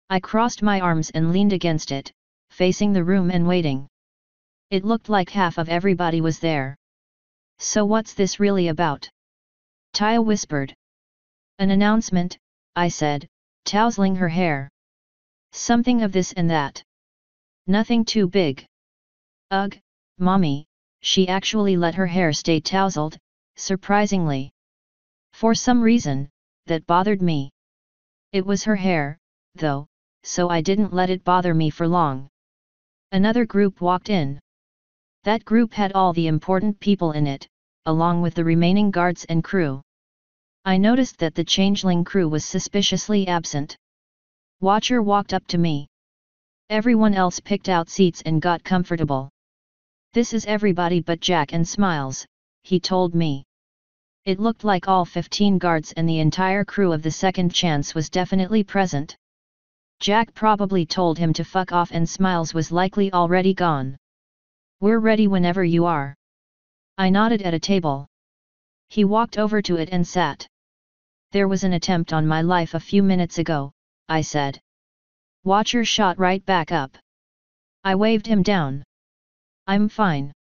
I crossed my arms and leaned against it, facing the room and waiting. It looked like half of everybody was there. So what's this really about? Taya whispered. An announcement, I said, tousling her hair. Something of this and that. Nothing too big. Ugh, mommy, she actually let her hair stay tousled, surprisingly. For some reason, that bothered me. It was her hair, though, so I didn't let it bother me for long. Another group walked in. That group had all the important people in it, along with the remaining guards and crew. I noticed that the changeling crew was suspiciously absent. Watcher walked up to me. Everyone else picked out seats and got comfortable. This is everybody but Jack and Smiles, he told me. It looked like all 15 guards and the entire crew of the second chance was definitely present. Jack probably told him to fuck off and Smiles was likely already gone. We're ready whenever you are. I nodded at a table. He walked over to it and sat. There was an attempt on my life a few minutes ago, I said. Watcher shot right back up. I waved him down. I'm fine.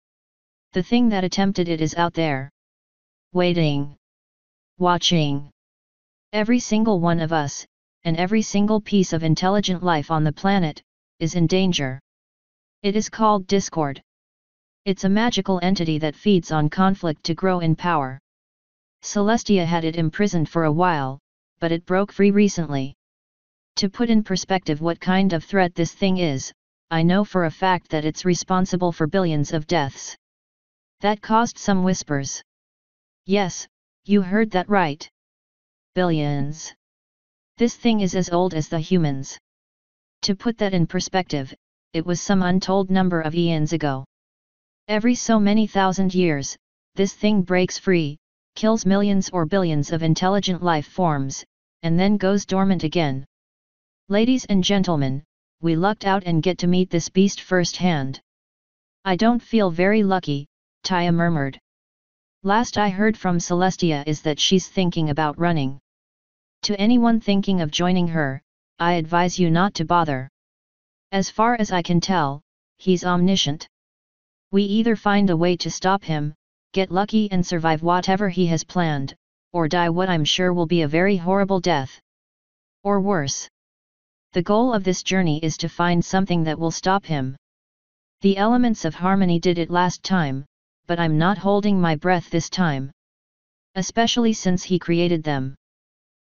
The thing that attempted it is out there waiting, watching. Every single one of us, and every single piece of intelligent life on the planet, is in danger. It is called Discord. It's a magical entity that feeds on conflict to grow in power. Celestia had it imprisoned for a while, but it broke free recently. To put in perspective what kind of threat this thing is, I know for a fact that it's responsible for billions of deaths. That caused some whispers. Yes, you heard that right. Billions. This thing is as old as the humans. To put that in perspective, it was some untold number of eons ago. Every so many thousand years, this thing breaks free, kills millions or billions of intelligent life forms, and then goes dormant again. Ladies and gentlemen, we lucked out and get to meet this beast firsthand. I don't feel very lucky, Taya murmured. Last I heard from Celestia is that she's thinking about running. To anyone thinking of joining her, I advise you not to bother. As far as I can tell, he's omniscient. We either find a way to stop him, get lucky and survive whatever he has planned, or die what I'm sure will be a very horrible death. Or worse. The goal of this journey is to find something that will stop him. The elements of harmony did it last time, but I'm not holding my breath this time. Especially since he created them.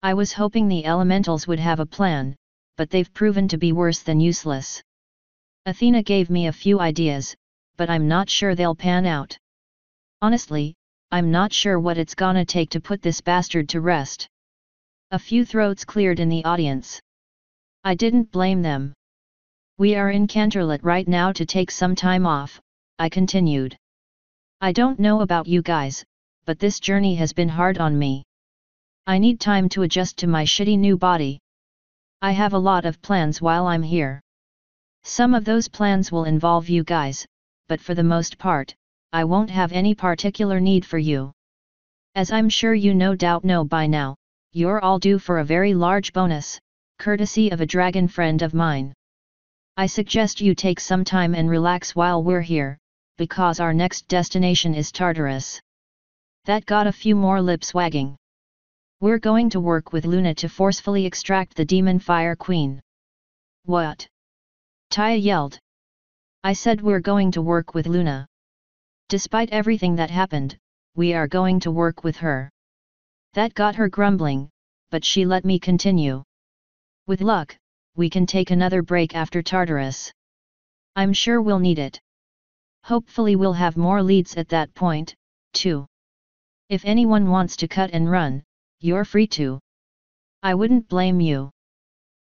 I was hoping the elementals would have a plan, but they've proven to be worse than useless. Athena gave me a few ideas, but I'm not sure they'll pan out. Honestly, I'm not sure what it's gonna take to put this bastard to rest. A few throats cleared in the audience. I didn't blame them. We are in Canterlot right now to take some time off, I continued. I don't know about you guys, but this journey has been hard on me. I need time to adjust to my shitty new body. I have a lot of plans while I'm here. Some of those plans will involve you guys, but for the most part, I won't have any particular need for you. As I'm sure you no doubt know by now, you're all due for a very large bonus, courtesy of a dragon friend of mine. I suggest you take some time and relax while we're here, because our next destination is Tartarus. That got a few more lips wagging. We're going to work with Luna to forcefully extract the demon fire queen. What? Taya yelled. I said we're going to work with Luna. Despite everything that happened, we are going to work with her. That got her grumbling, but she let me continue. With luck, we can take another break after Tartarus. I'm sure we'll need it. Hopefully we'll have more leads at that point, too. If anyone wants to cut and run, you're free to. I wouldn't blame you.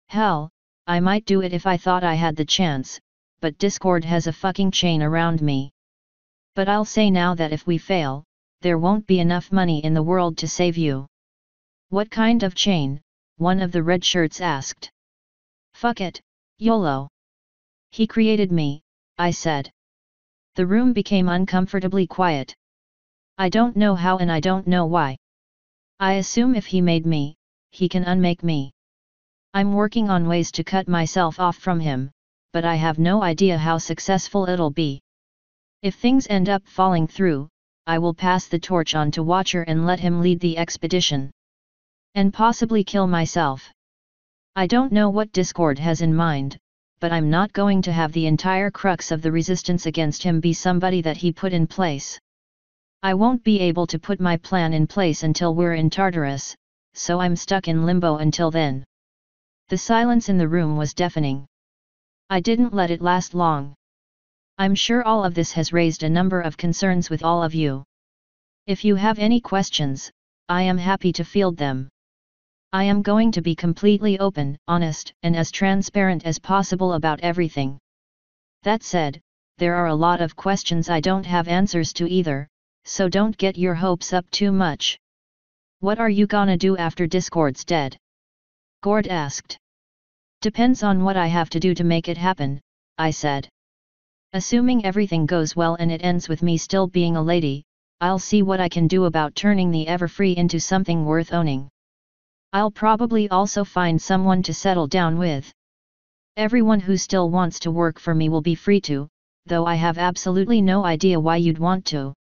Hell, I might do it if I thought I had the chance, but Discord has a fucking chain around me. But I'll say now that if we fail, there won't be enough money in the world to save you. What kind of chain? One of the red shirts asked. Fuck it, YOLO. He created me, I said. The room became uncomfortably quiet. I don't know how and I don't know why. I assume if he made me, he can unmake me. I'm working on ways to cut myself off from him, but I have no idea how successful it'll be. If things end up falling through, I will pass the torch on to Watcher and let him lead the expedition. And possibly kill myself. I don't know what Discord has in mind, but I'm not going to have the entire crux of the resistance against him be somebody that he put in place. I won't be able to put my plan in place until we're in Tartarus, so I'm stuck in limbo until then. The silence in the room was deafening. I didn't let it last long. I'm sure all of this has raised a number of concerns with all of you. If you have any questions, I am happy to field them. I am going to be completely open, honest, and as transparent as possible about everything. That said, there are a lot of questions I don't have answers to either, so don't get your hopes up too much. What are you gonna do after Discord's dead? Gord asked. Depends on what I have to do to make it happen, I said. Assuming everything goes well and it ends with me still being a lady, I'll see what I can do about turning the Everfree into something worth owning. I'll probably also find someone to settle down with. Everyone who still wants to work for me will be free to, though I have absolutely no idea why you'd want to.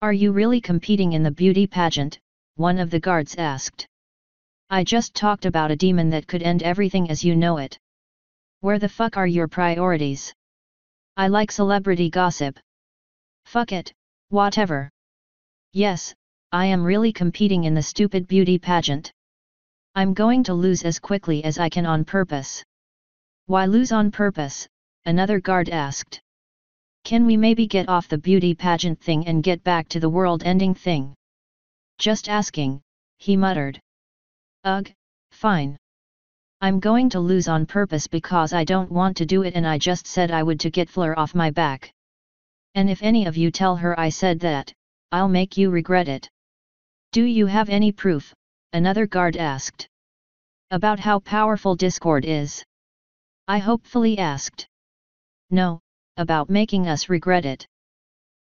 Are you really competing in the beauty pageant? One of the guards asked. I just talked about a demon that could end everything as you know it. Where the fuck are your priorities? I like celebrity gossip. Fuck it, whatever. Yes, I am really competing in the stupid beauty pageant. I'm going to lose as quickly as I can on purpose. Why lose on purpose? Another guard asked. Can we maybe get off the beauty pageant thing and get back to the world ending thing? Just asking, he muttered. Ugh, fine. I'm going to lose on purpose because I don't want to do it and I just said I would to get Fleur off my back. And if any of you tell her I said that, I'll make you regret it. Do you have any proof? Another guard asked. About how powerful Discord is. I hopefully asked. No, about making us regret it.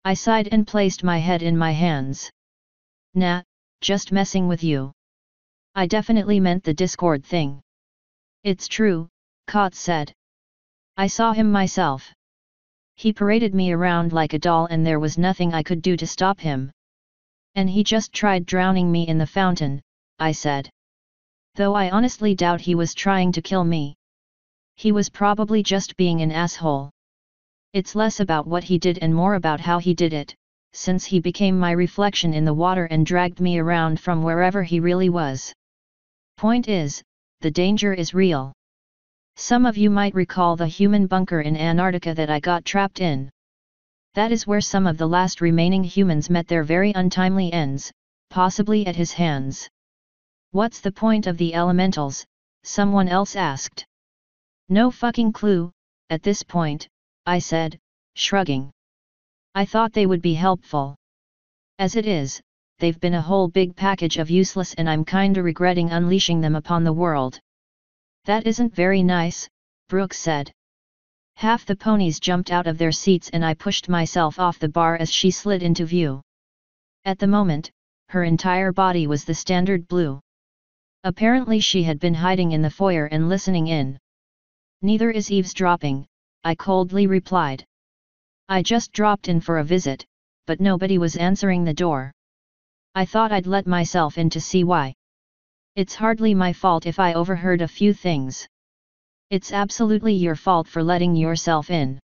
I sighed and placed my head in my hands. Nah, just messing with you. I definitely meant the Discord thing. It's true, Kot said. I saw him myself. He paraded me around like a doll and there was nothing I could do to stop him. And he just tried drowning me in the fountain, I said. Though I honestly doubt he was trying to kill me. He was probably just being an asshole. It's less about what he did and more about how he did it, since he became my reflection in the water and dragged me around from wherever he really was. Point is, the danger is real. Some of you might recall the human bunker in Antarctica that I got trapped in. That is where some of the last remaining humans met their very untimely ends, possibly at his hands. What's the point of the elementals? Someone else asked. No fucking clue, at this point, I said, shrugging. I thought they would be helpful. As it is, they've been a whole big package of useless and I'm kinda regretting unleashing them upon the world. That isn't very nice, Brooks said. Half the ponies jumped out of their seats and I pushed myself off the bar as she slid into view. At the moment, her entire body was the standard blue. Apparently she had been hiding in the foyer and listening in. Neither is eavesdropping, I coldly replied. I just dropped in for a visit, but nobody was answering the door. I thought I'd let myself in to see why. It's hardly my fault if I overheard a few things. It's absolutely your fault for letting yourself in.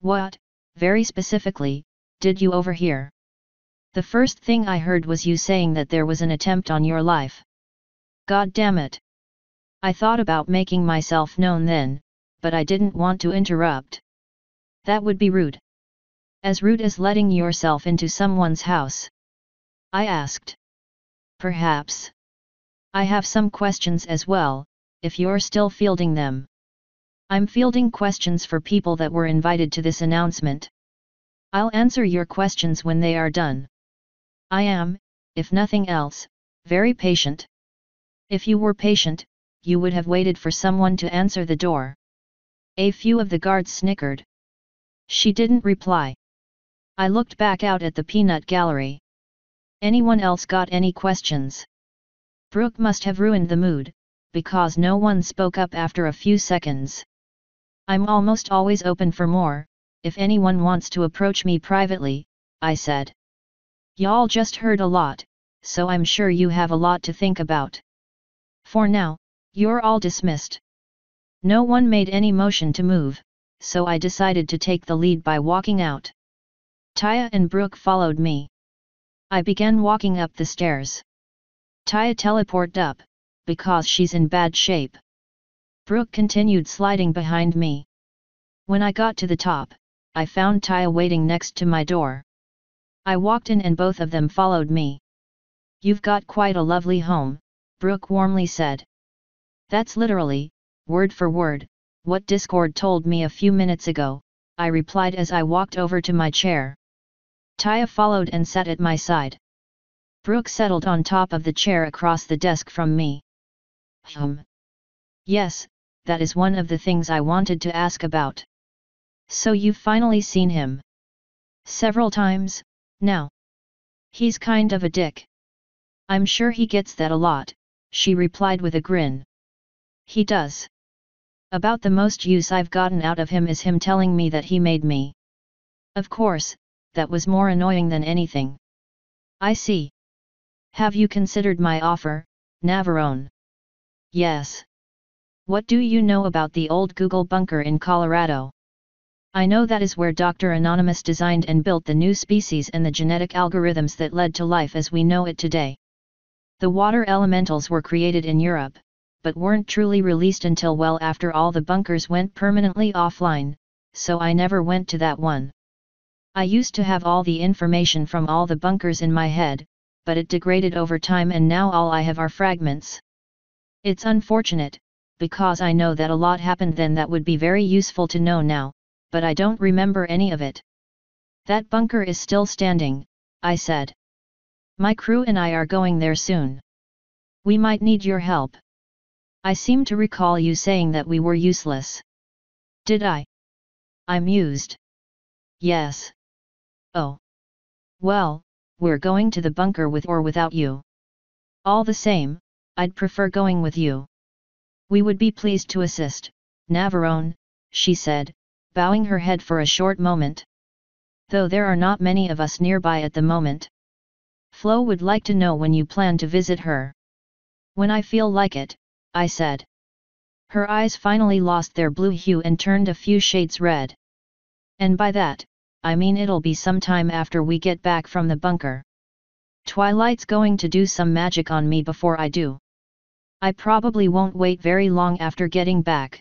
What, very specifically, did you overhear? The first thing I heard was you saying that there was an attempt on your life. God damn it! I thought about making myself known then, but I didn't want to interrupt. That would be rude. As rude as letting yourself into someone's house. I asked. Perhaps. I have some questions as well, if you're still fielding them. I'm fielding questions for people that were invited to this announcement. I'll answer your questions when they are done. I am, if nothing else, very patient. If you were patient, you would have waited for someone to answer the door. A few of the guards snickered. She didn't reply. I looked back out at the peanut gallery. Anyone else got any questions? Brooke must have ruined the mood, because no one spoke up after a few seconds. I'm almost always open for more, if anyone wants to approach me privately, I said. Y'all just heard a lot, so I'm sure you have a lot to think about. For now, you're all dismissed. No one made any motion to move, so I decided to take the lead by walking out. Taya and Brooke followed me. I began walking up the stairs. Taya teleported up, because she's in bad shape. Brooke continued sliding behind me. When I got to the top, I found Taya waiting next to my door. I walked in and both of them followed me. You've got quite a lovely home, Brooke warmly said. That's literally, word for word, what Discord told me a few minutes ago, I replied as I walked over to my chair. Taya followed and sat at my side. Brooke settled on top of the chair across the desk from me. Hum. Yes, that is one of the things I wanted to ask about. So you've finally seen him? Several times, now. He's kind of a dick. I'm sure he gets that a lot, she replied with a grin. He does. About the most use I've gotten out of him is him telling me that he made me. Of course, that was more annoying than anything. I see. Have you considered my offer, Navarone? Yes. What do you know about the old Google bunker in Colorado? I know that is where Dr. Anonymous designed and built the new species and the genetic algorithms that led to life as we know it today. The water elementals were created in Europe, but weren't truly released until well after all the bunkers went permanently offline, so I never went to that one. I used to have all the information from all the bunkers in my head, but it degraded over time and now all I have are fragments. It's unfortunate, because I know that a lot happened then that would be very useful to know now, but I don't remember any of it. That bunker is still standing, I said. My crew and I are going there soon. We might need your help. I seem to recall you saying that we were useless. Did I? I mused. Yes. Oh. Well, we're going to the bunker with or without you. All the same, I'd prefer going with you. We would be pleased to assist, Navarone, she said, bowing her head for a short moment. Though there are not many of us nearby at the moment. Flo would like to know when you plan to visit her. When I feel like it, I said. Her eyes finally lost their blue hue and turned a few shades red. And by that, I mean it'll be some time after we get back from the bunker. Twilight's going to do some magic on me before I do. I probably won't wait very long after getting back.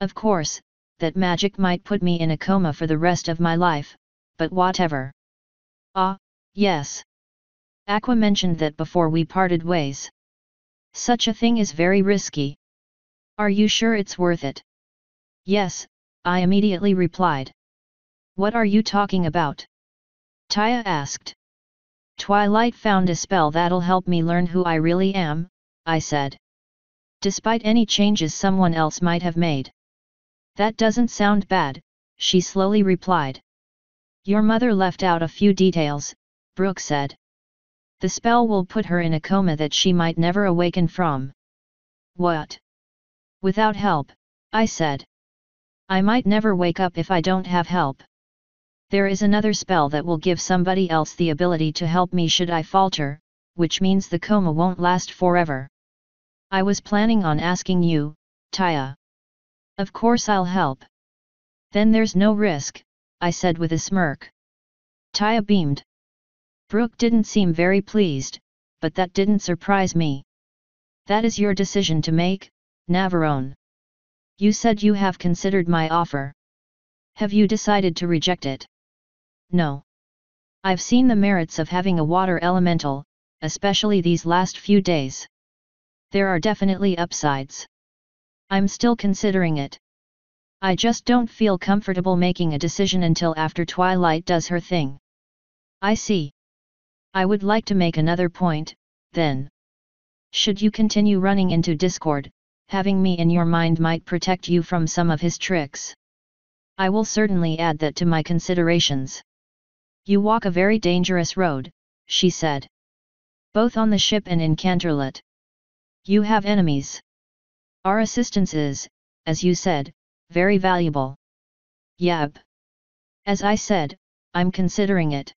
Of course, that magic might put me in a coma for the rest of my life, but whatever. Ah, yes. Aqua mentioned that before we parted ways. Such a thing is very risky. Are you sure it's worth it? Yes, I immediately replied. What are you talking about? Taya asked. Twilight found a spell that'll help me learn who I really am, I said. Despite any changes someone else might have made. That doesn't sound bad, she slowly replied. Your mother left out a few details, Brooke said. The spell will put her in a coma that she might never awaken from. What? Without help, I said. I might never wake up if I don't have help. There is another spell that will give somebody else the ability to help me should I falter, which means the coma won't last forever. I was planning on asking you, Taya. Of course I'll help. Then there's no risk, I said with a smirk. Taya beamed. Brooke didn't seem very pleased, but that didn't surprise me. That is your decision to make, Navarone. You said you have considered my offer. Have you decided to reject it? No. I've seen the merits of having a water elemental, especially these last few days. There are definitely upsides. I'm still considering it. I just don't feel comfortable making a decision until after Twilight does her thing. I see. I would like to make another point, then. Should you continue running into Discord, having me in your mind might protect you from some of his tricks. I will certainly add that to my considerations. You walk a very dangerous road, she said. Both on the ship and in Canterlot. You have enemies. Our assistance is, as you said, very valuable. Yep. As I said, I'm considering it.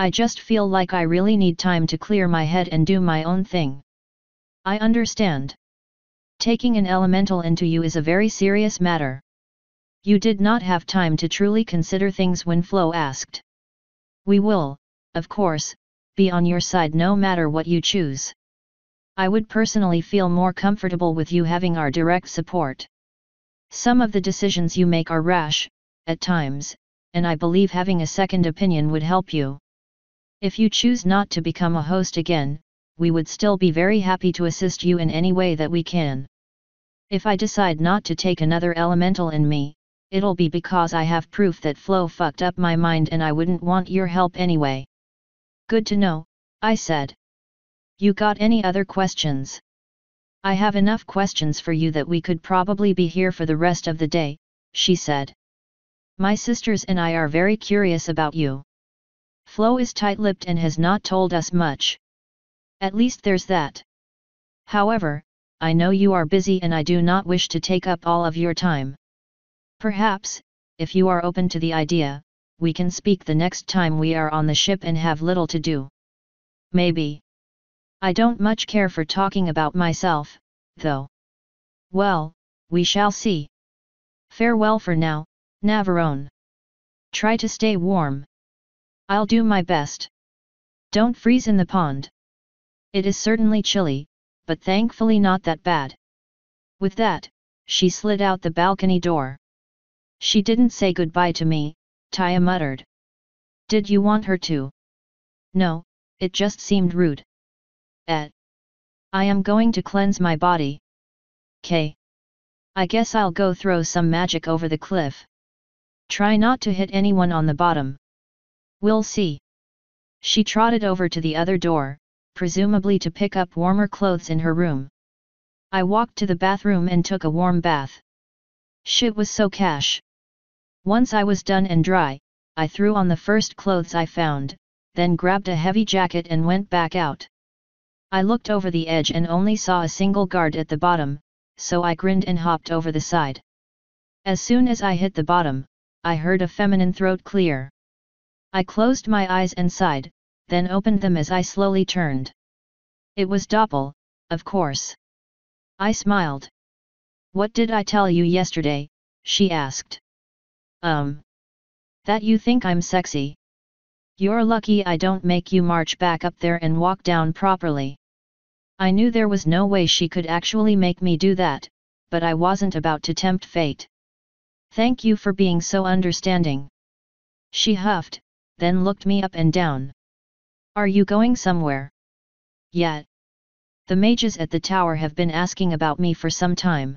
I just feel like I really need time to clear my head and do my own thing. I understand. Taking an elemental into you is a very serious matter. You did not have time to truly consider things when Flo asked. We will, of course, be on your side no matter what you choose. I would personally feel more comfortable with you having our direct support. Some of the decisions you make are rash, at times, and I believe having a second opinion would help you. If you choose not to become a host again, we would still be very happy to assist you in any way that we can. If I decide not to take another elemental in me, it'll be because I have proof that Flo fucked up my mind and I wouldn't want your help anyway. Good to know, I said. You got any other questions? I have enough questions for you that we could probably be here for the rest of the day, she said. My sisters and I are very curious about you. Flo is tight-lipped and has not told us much. At least there's that. However, I know you are busy and I do not wish to take up all of your time. Perhaps, if you are open to the idea, we can speak the next time we are on the ship and have little to do. Maybe. I don't much care for talking about myself, though. Well, we shall see. Farewell for now, Navarone. Try to stay warm. I'll do my best. Don't freeze in the pond. It is certainly chilly, but thankfully not that bad. With that, she slid out the balcony door. She didn't say goodbye to me, Taya muttered. Did you want her to? No, it just seemed rude. Et. I am going to cleanse my body. K. I guess I'll go throw some magic over the cliff. Try not to hit anyone on the bottom. We'll see. She trotted over to the other door, presumably to pick up warmer clothes in her room. I walked to the bathroom and took a warm bath. Shit was so cash. Once I was done and dry, I threw on the first clothes I found, then grabbed a heavy jacket and went back out. I looked over the edge and only saw a single guard at the bottom, so I grinned and hopped over the side. As soon as I hit the bottom, I heard a feminine throat clear. I closed my eyes and sighed, then opened them as I slowly turned. It was Doppel, of course. I smiled. What did I tell you yesterday? she asked. Um. That you think I'm sexy. You're lucky I don't make you march back up there and walk down properly. I knew there was no way she could actually make me do that, but I wasn't about to tempt fate. Thank you for being so understanding. She huffed, then looked me up and down. Are you going somewhere? Yet. The mages at the tower have been asking about me for some time.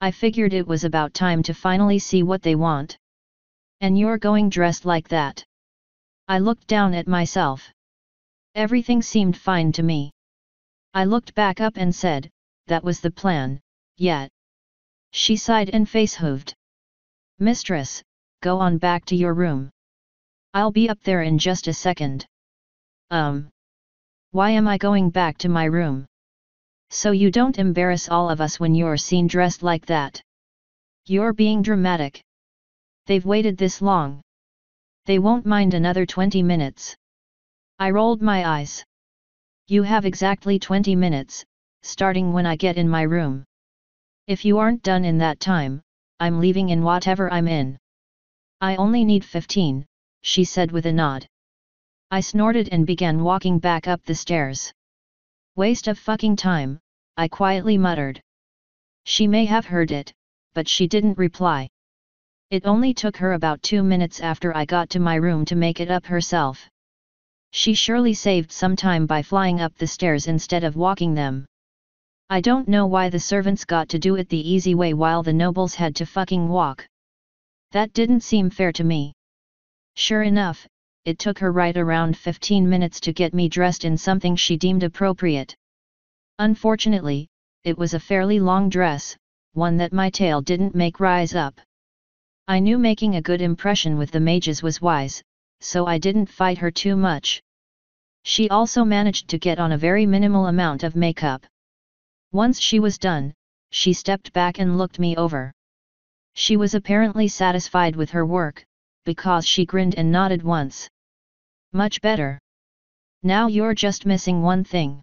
I figured it was about time to finally see what they want. And you're going dressed like that. I looked down at myself. Everything seemed fine to me. I looked back up and said, that was the plan, yet. She sighed and face-hooved. Mistress, go on back to your room. I'll be up there in just a second. Um. Why am I going back to my room? So you don't embarrass all of us when you're seen dressed like that. You're being dramatic. They've waited this long. They won't mind another 20 minutes. I rolled my eyes. You have exactly 20 minutes, starting when I get in my room. If you aren't done in that time, I'm leaving in whatever I'm in. I only need 15, she said with a nod. I snorted and began walking back up the stairs. Waste of fucking time, I quietly muttered. She may have heard it, but she didn't reply. It only took her about two minutes after I got to my room to make it up herself. She surely saved some time by flying up the stairs instead of walking them. I don't know why the servants got to do it the easy way while the nobles had to fucking walk. That didn't seem fair to me. Sure enough, it took her right around 15 minutes to get me dressed in something she deemed appropriate. Unfortunately, it was a fairly long dress, one that my tail didn't make rise up. I knew making a good impression with the mages was wise, so I didn't fight her too much. She also managed to get on a very minimal amount of makeup. Once she was done, she stepped back and looked me over. She was apparently satisfied with her work, because she grinned and nodded once. Much better. Now you're just missing one thing.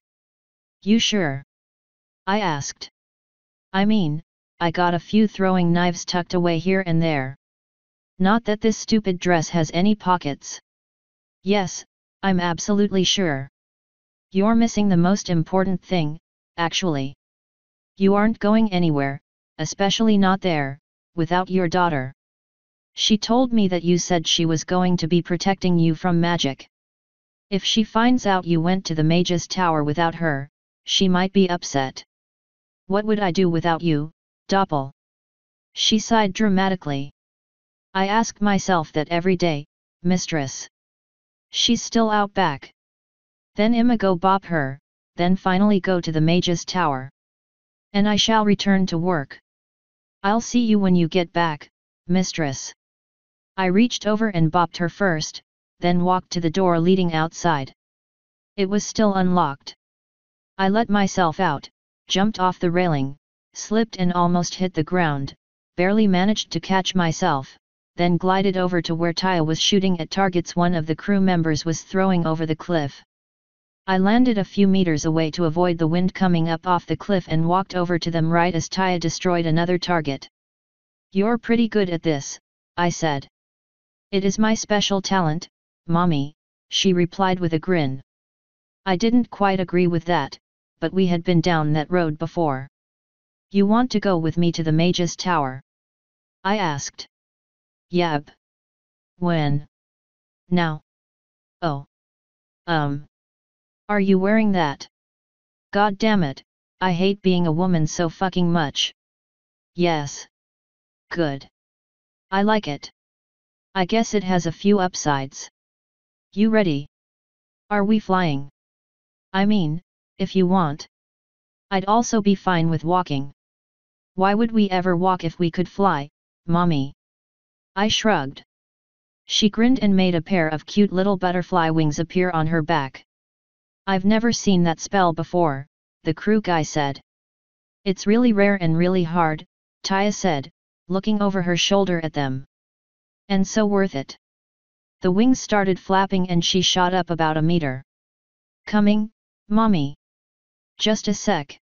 You sure? I asked. I mean, I got a few throwing knives tucked away here and there. Not that this stupid dress has any pockets. Yes, I'm absolutely sure. You're missing the most important thing, actually. You aren't going anywhere, especially not there, without your daughter. She told me that you said she was going to be protecting you from magic. If she finds out you went to the mage's tower without her, she might be upset. What would I do without you, Doppel? She sighed dramatically. I ask myself that every day, mistress. She's still out back. Then Emma go bop her, then finally go to the mage's tower. And I shall return to work. I'll see you when you get back, mistress. I reached over and bopped her first, then walked to the door leading outside. It was still unlocked. I let myself out, jumped off the railing, slipped and almost hit the ground, barely managed to catch myself, then glided over to where Taya was shooting at targets one of the crew members was throwing over the cliff. I landed a few meters away to avoid the wind coming up off the cliff and walked over to them right as Taya destroyed another target. You're pretty good at this, I said. It is my special talent, mommy, she replied with a grin. I didn't quite agree with that, but we had been down that road before. You want to go with me to the mage's tower? I asked. Yep. When? Now. Oh. Um. Are you wearing that? God damn it, I hate being a woman so fucking much. Yes. Good. I like it. I guess it has a few upsides. You ready? Are we flying? I mean, if you want. I'd also be fine with walking. Why would we ever walk if we could fly, mommy? I shrugged. She grinned and made a pair of cute little butterfly wings appear on her back. I've never seen that spell before, the crew guy said. It's really rare and really hard, Taya said, looking over her shoulder at them. And so worth it. The wings started flapping and she shot up about a meter. Coming, mommy. Just a sec.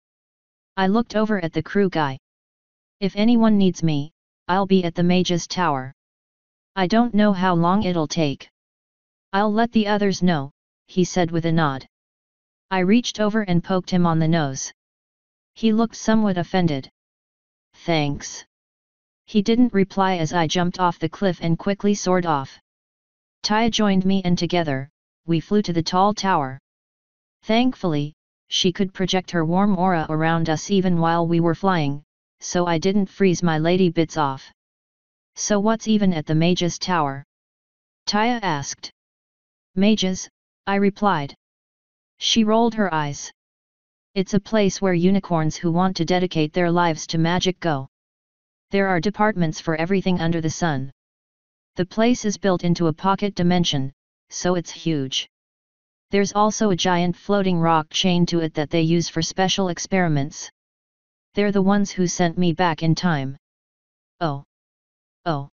I looked over at the crew guy. If anyone needs me, I'll be at the mage's tower. I don't know how long it'll take. I'll let the others know, he said with a nod. I reached over and poked him on the nose. He looked somewhat offended. Thanks. He didn't reply as I jumped off the cliff and quickly soared off. Taya joined me and together, we flew to the tall tower. Thankfully, she could project her warm aura around us even while we were flying, so I didn't freeze my lady bits off. So what's even at the mage's tower? Taya asked. Mages, I replied. She rolled her eyes. It's a place where unicorns who want to dedicate their lives to magic go. There are departments for everything under the sun. The place is built into a pocket dimension, so it's huge. There's also a giant floating rock chained to it that they use for special experiments. They're the ones who sent me back in time. Oh. Oh.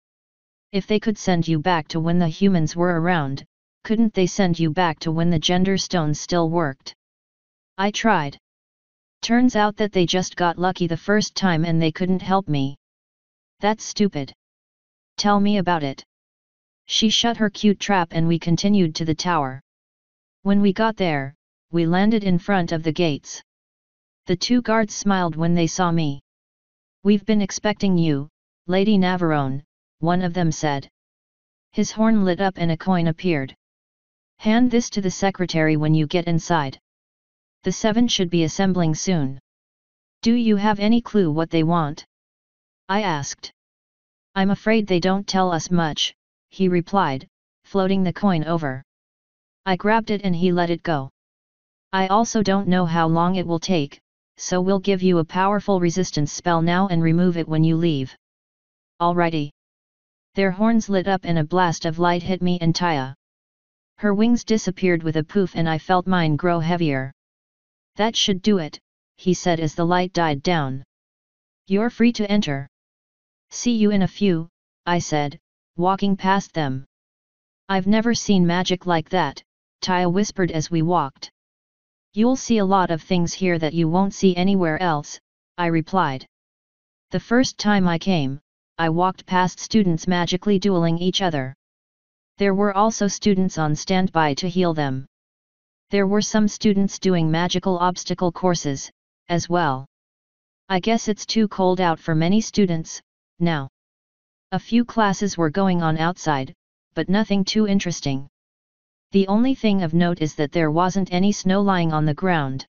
If they could send you back to when the humans were around, couldn't they send you back to when the gender stones still worked? I tried. Turns out that they just got lucky the first time and they couldn't help me. That's stupid. Tell me about it. She shut her cute trap and we continued to the tower. When we got there, we landed in front of the gates. The two guards smiled when they saw me. We've been expecting you, Lady Navarone, one of them said. His horn lit up and a coin appeared. Hand this to the secretary when you get inside. The seven should be assembling soon. Do you have any clue what they want? I asked. I'm afraid they don't tell us much, he replied, floating the coin over. I grabbed it and he let it go. I also don't know how long it will take, so we'll give you a powerful resistance spell now and remove it when you leave. Alrighty. Their horns lit up and a blast of light hit me and Taya. Her wings disappeared with a poof and I felt mine grow heavier. That should do it, he said as the light died down. You're free to enter. See you in a few, I said, walking past them. I've never seen magic like that, Taya whispered as we walked. You'll see a lot of things here that you won't see anywhere else, I replied. The first time I came, I walked past students magically dueling each other. There were also students on standby to heal them. There were some students doing magical obstacle courses, as well. I guess it's too cold out for many students, now. A few classes were going on outside, but nothing too interesting. The only thing of note is that there wasn't any snow lying on the ground.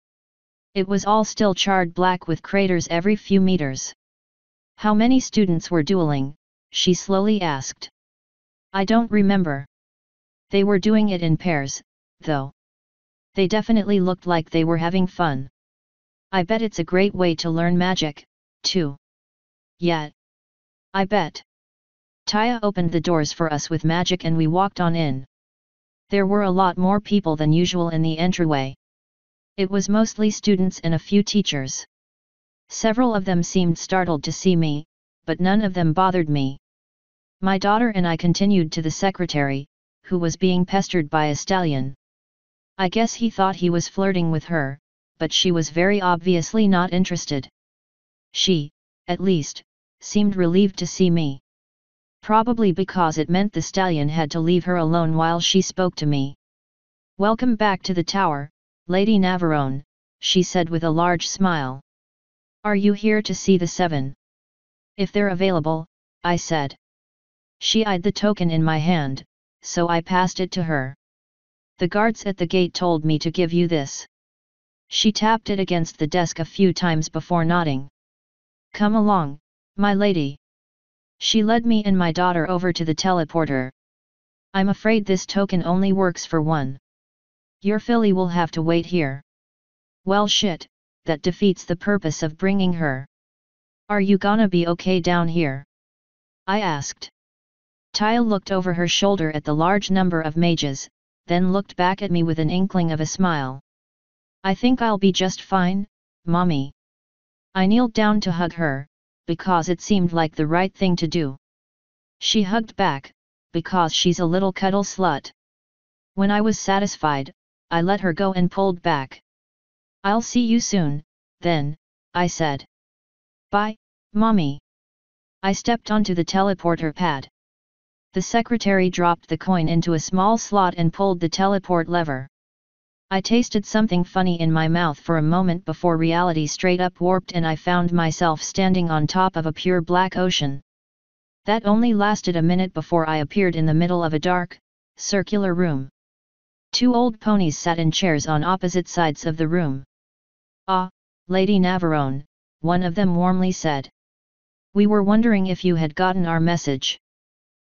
It was all still charred black with craters every few meters. How many students were dueling? she slowly asked. I don't remember. They were doing it in pairs, though. They definitely looked like they were having fun. I bet it's a great way to learn magic, too. Yet, I bet. Taya opened the doors for us with magic and we walked on in. There were a lot more people than usual in the entryway. It was mostly students and a few teachers. Several of them seemed startled to see me, but none of them bothered me. My daughter and I continued to the secretary, who was being pestered by a stallion. I guess he thought he was flirting with her, but she was very obviously not interested. She, at least, seemed relieved to see me. Probably because it meant the stallion had to leave her alone while she spoke to me. Welcome back to the tower, Lady Navarone, she said with a large smile. Are you here to see the seven? If they're available, I said. She eyed the token in my hand, so I passed it to her. The guards at the gate told me to give you this. She tapped it against the desk a few times before nodding. Come along, my lady. She led me and my daughter over to the teleporter. I'm afraid this token only works for one. Your filly will have to wait here. Well shit, that defeats the purpose of bringing her. Are you gonna be okay down here? I asked. Taya looked over her shoulder at the large number of mages, then looked back at me with an inkling of a smile. I think I'll be just fine, mommy. I kneeled down to hug her, because it seemed like the right thing to do. She hugged back, because she's a little cuddle slut. When I was satisfied, I let her go and pulled back. I'll see you soon, then, I said. Bye, mommy. I stepped onto the teleporter pad. The secretary dropped the coin into a small slot and pulled the teleport lever. I tasted something funny in my mouth for a moment before reality straight up warped and I found myself standing on top of a pure black ocean. That only lasted a minute before I appeared in the middle of a dark, circular room. Two old ponies sat in chairs on opposite sides of the room. Ah, Lady Navarone, one of them warmly said. We were wondering if you had gotten our message.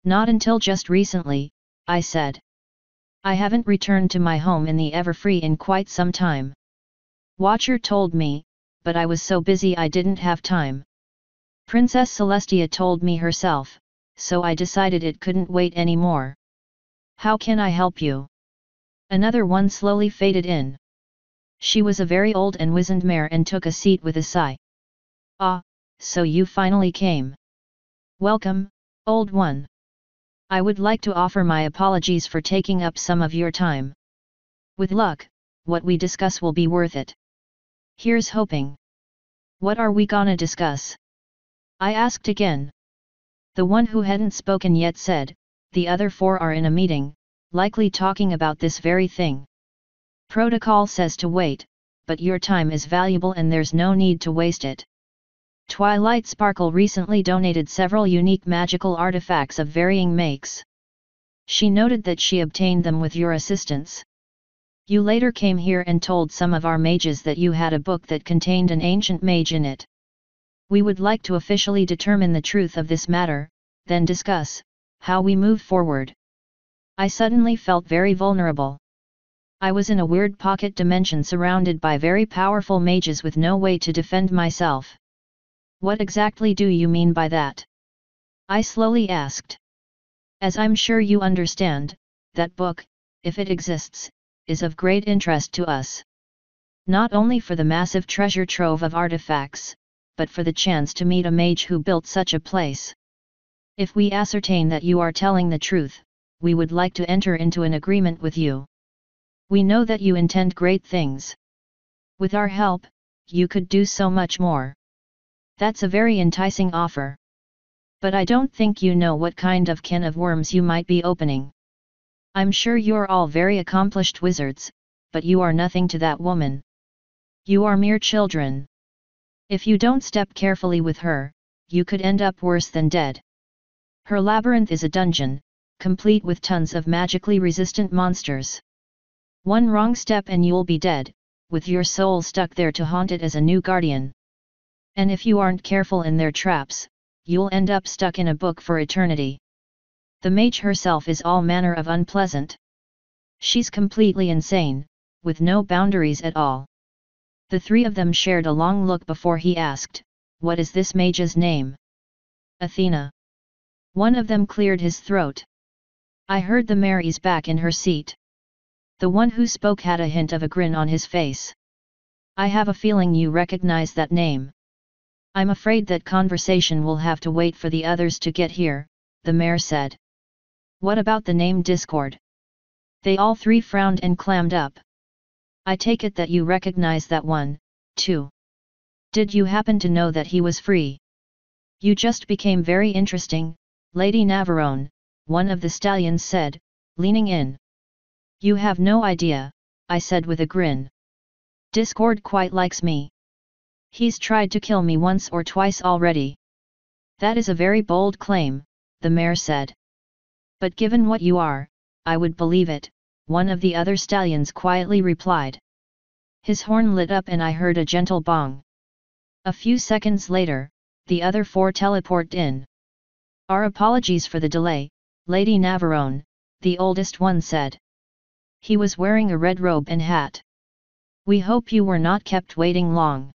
Not until just recently, I said. I haven't returned to my home in the Everfree in quite some time. Watcher told me, but I was so busy I didn't have time. Princess Celestia told me herself, so I decided it couldn't wait anymore. How can I help you? Another one slowly faded in. She was a very old and wizened mare and took a seat with a sigh. Ah, so you finally came. Welcome, old one. I would like to offer my apologies for taking up some of your time. With luck, what we discuss will be worth it. Here's hoping. What are we gonna discuss? I asked again. The one who hadn't spoken yet said, the other four are in a meeting, likely talking about this very thing. Protocol says to wait, but your time is valuable and there's no need to waste it. Twilight Sparkle recently donated several unique magical artifacts of varying makes. She noted that she obtained them with your assistance. You later came here and told some of our mages that you had a book that contained an ancient mage in it. We would like to officially determine the truth of this matter, then discuss how we move forward. I suddenly felt very vulnerable. I was in a weird pocket dimension surrounded by very powerful mages with no way to defend myself. What exactly do you mean by that? I slowly asked. As I'm sure you understand, that book, if it exists, is of great interest to us. Not only for the massive treasure trove of artifacts, but for the chance to meet a mage who built such a place. If we ascertain that you are telling the truth, we would like to enter into an agreement with you. We know that you intend great things. With our help, you could do so much more. That's a very enticing offer. But I don't think you know what kind of can of worms you might be opening. I'm sure you're all very accomplished wizards, but you are nothing to that woman. You are mere children. If you don't step carefully with her, you could end up worse than dead. Her labyrinth is a dungeon, complete with tons of magically resistant monsters. One wrong step and you'll be dead, with your soul stuck there to haunt it as a new guardian. And if you aren't careful in their traps, you'll end up stuck in a book for eternity. The mage herself is all manner of unpleasant. She's completely insane, with no boundaries at all. The three of them shared a long look before he asked, What is this mage's name? Athena. One of them cleared his throat. I heard the Mary's back in her seat. The one who spoke had a hint of a grin on his face. I have a feeling you recognize that name. I'm afraid that conversation will have to wait for the others to get here, the mayor said. What about the name Discord? They all three frowned and clammed up. I take it that you recognize that one, too. Did you happen to know that he was free? You just became very interesting, Lady Navarone, one of the stallions said, leaning in. You have no idea, I said with a grin. Discord quite likes me. He's tried to kill me once or twice already. That is a very bold claim, the mayor said. But given what you are, I would believe it, one of the other stallions quietly replied. His horn lit up and I heard a gentle bong. A few seconds later, the other four teleported in. Our apologies for the delay, Lady Navarone, the oldest one said. He was wearing a red robe and hat. We hope you were not kept waiting long.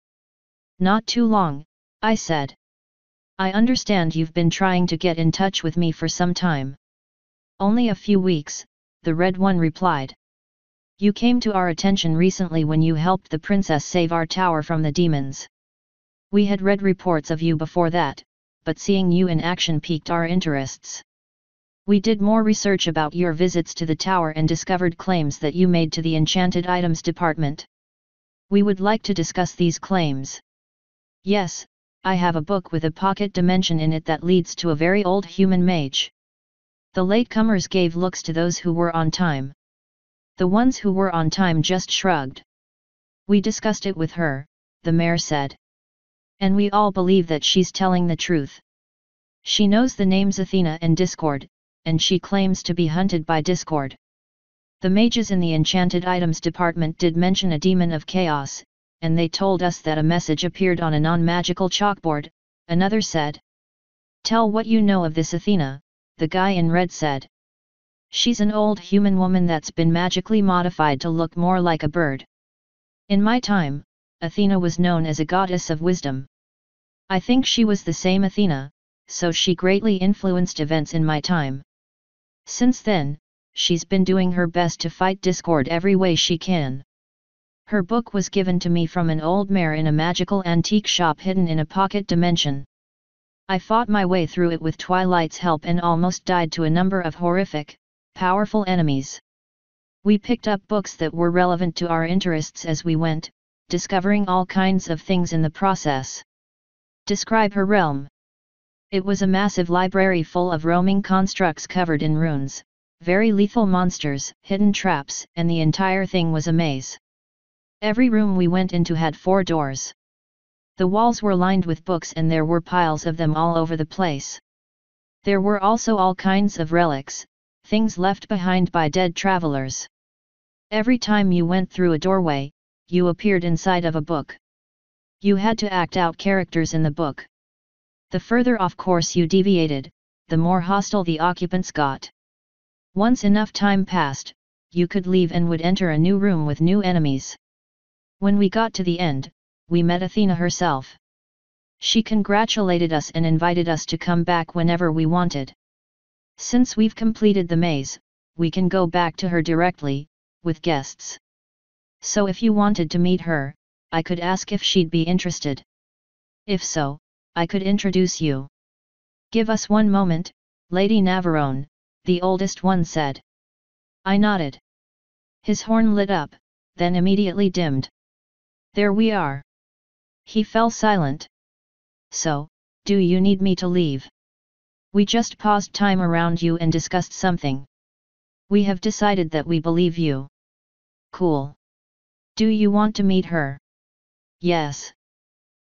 Not too long, I said. I understand you've been trying to get in touch with me for some time. Only a few weeks, the Red One replied. You came to our attention recently when you helped the princess save our tower from the demons. We had read reports of you before that, but seeing you in action piqued our interests. We did more research about your visits to the tower and discovered claims that you made to the Enchanted Items Department. We would like to discuss these claims. Yes, I have a book with a pocket dimension in it that leads to a very old human mage. The latecomers gave looks to those who were on time. The ones who were on time just shrugged. We discussed it with her, the mayor said. And we all believe that she's telling the truth. She knows the names Athena and Discord, and she claims to be hunted by Discord. The mages in the enchanted items department did mention a demon of chaos, and they told us that a message appeared on a non-magical chalkboard, another said. Tell what you know of this Athena, the guy in red said. She's an old human woman that's been magically modified to look more like a bird. In my time, Athena was known as a goddess of wisdom. I think she was the same Athena, so she greatly influenced events in my time. Since then, she's been doing her best to fight discord every way she can. Her book was given to me from an old mare in a magical antique shop hidden in a pocket dimension. I fought my way through it with Twilight's help and almost died to a number of horrific, powerful enemies. We picked up books that were relevant to our interests as we went, discovering all kinds of things in the process. Describe her realm. It was a massive library full of roaming constructs covered in runes, very lethal monsters, hidden traps, and the entire thing was a maze. Every room we went into had four doors. The walls were lined with books and there were piles of them all over the place. There were also all kinds of relics, things left behind by dead travelers. Every time you went through a doorway, you appeared inside of a book. You had to act out characters in the book. The further off course you deviated, the more hostile the occupants got. Once enough time passed, you could leave and would enter a new room with new enemies. When we got to the end, we met Athena herself. She congratulated us and invited us to come back whenever we wanted. Since we've completed the maze, we can go back to her directly, with guests. So if you wanted to meet her, I could ask if she'd be interested. If so, I could introduce you. Give us one moment, Lady Navarone, the oldest one said. I nodded. His horn lit up, then immediately dimmed. There we are. He fell silent. So, do you need me to leave? We just paused time around you and discussed something. We have decided that we believe you. Cool. Do you want to meet her? Yes.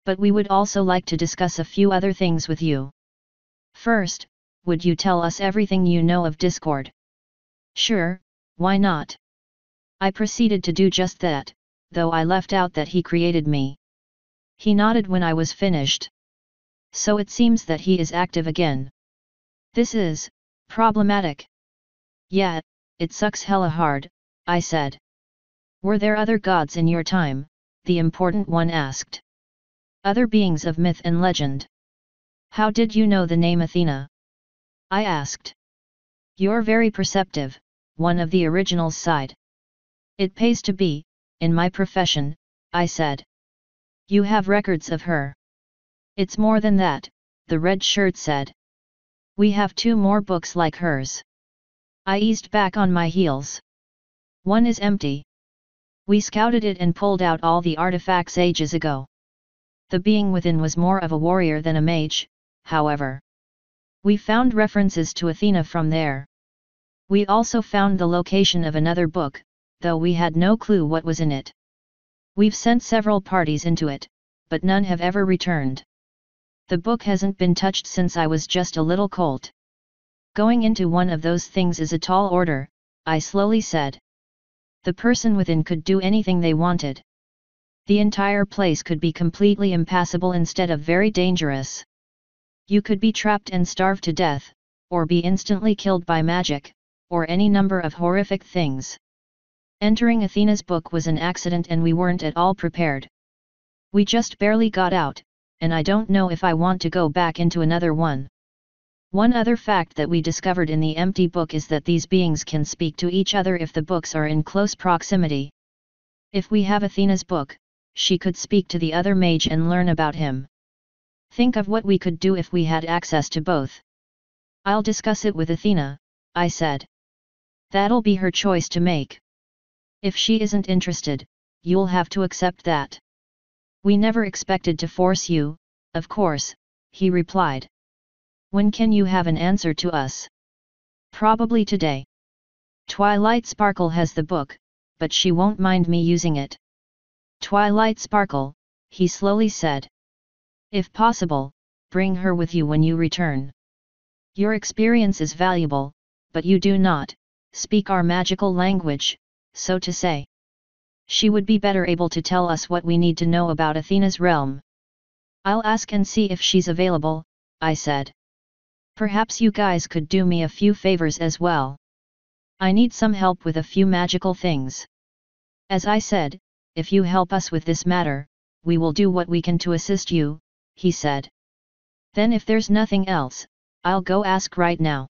But we would also like to discuss a few other things with you. First, would you tell us everything you know of Discord? Sure, why not? I proceeded to do just that, though I left out that he created me. He nodded when I was finished. So it seems that he is active again. This is, problematic. Yeah, it sucks hella hard, I said. Were there other gods in your time? The important one asked. Other beings of myth and legend. How did you know the name Athena? I asked. You're very perceptive, one of the originals sighed. It pays to be, in my profession, I said. You have records of her. It's more than that, the red shirt said. We have two more books like hers. I eased back on my heels. One is empty. We scouted it and pulled out all the artifacts ages ago. The being within was more of a warrior than a mage, however. We found references to Athena from there. We also found the location of another book, though we had no clue what was in it. We've sent several parties into it, but none have ever returned. The book hasn't been touched since I was just a little colt. Going into one of those things is a tall order, I slowly said. The person within could do anything they wanted. The entire place could be completely impassable instead of very dangerous. You could be trapped and starved to death, or be instantly killed by magic, or any number of horrific things. Entering Athena's book was an accident and we weren't at all prepared. We just barely got out, and I don't know if I want to go back into another one. One other fact that we discovered in the empty book is that these beings can speak to each other if the books are in close proximity. If we have Athena's book, she could speak to the other mage and learn about him. Think of what we could do if we had access to both. I'll discuss it with Athena, I said. That'll be her choice to make. If she isn't interested, you'll have to accept that. We never expected to force you, of course, he replied. When can you have an answer to us? Probably today. Twilight Sparkle has the book, but she won't mind me using it. Twilight Sparkle, he slowly said. If possible, bring her with you when you return. Your experience is valuable, but you do not speak our magical language, so to say. She would be better able to tell us what we need to know about Athena's realm. I'll ask and see if she's available, I said. Perhaps you guys could do me a few favors as well. I need some help with a few magical things. As I said, if you help us with this matter, we will do what we can to assist you, he said. Then if there's nothing else, I'll go ask right now.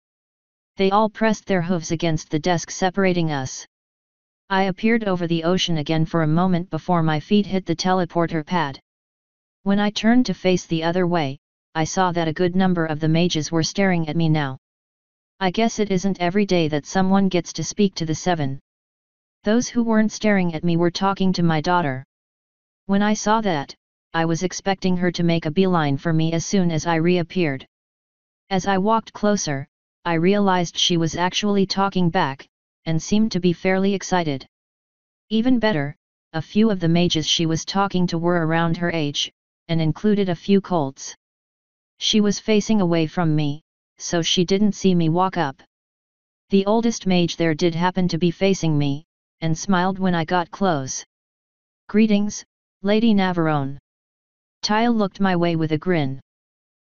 They all pressed their hooves against the desk separating us. I appeared over the ocean again for a moment before my feet hit the teleporter pad. When I turned to face the other way, I saw that a good number of the mages were staring at me now. I guess it isn't every day that someone gets to speak to the seven. Those who weren't staring at me were talking to my daughter. When I saw that, I was expecting her to make a beeline for me as soon as I reappeared. As I walked closer, I realized she was actually talking back, and seemed to be fairly excited. Even better, a few of the mages she was talking to were around her age, and included a few colts. She was facing away from me, so she didn't see me walk up. The oldest mage there did happen to be facing me, and smiled when I got close. Greetings, Lady Navarone. Taya looked my way with a grin.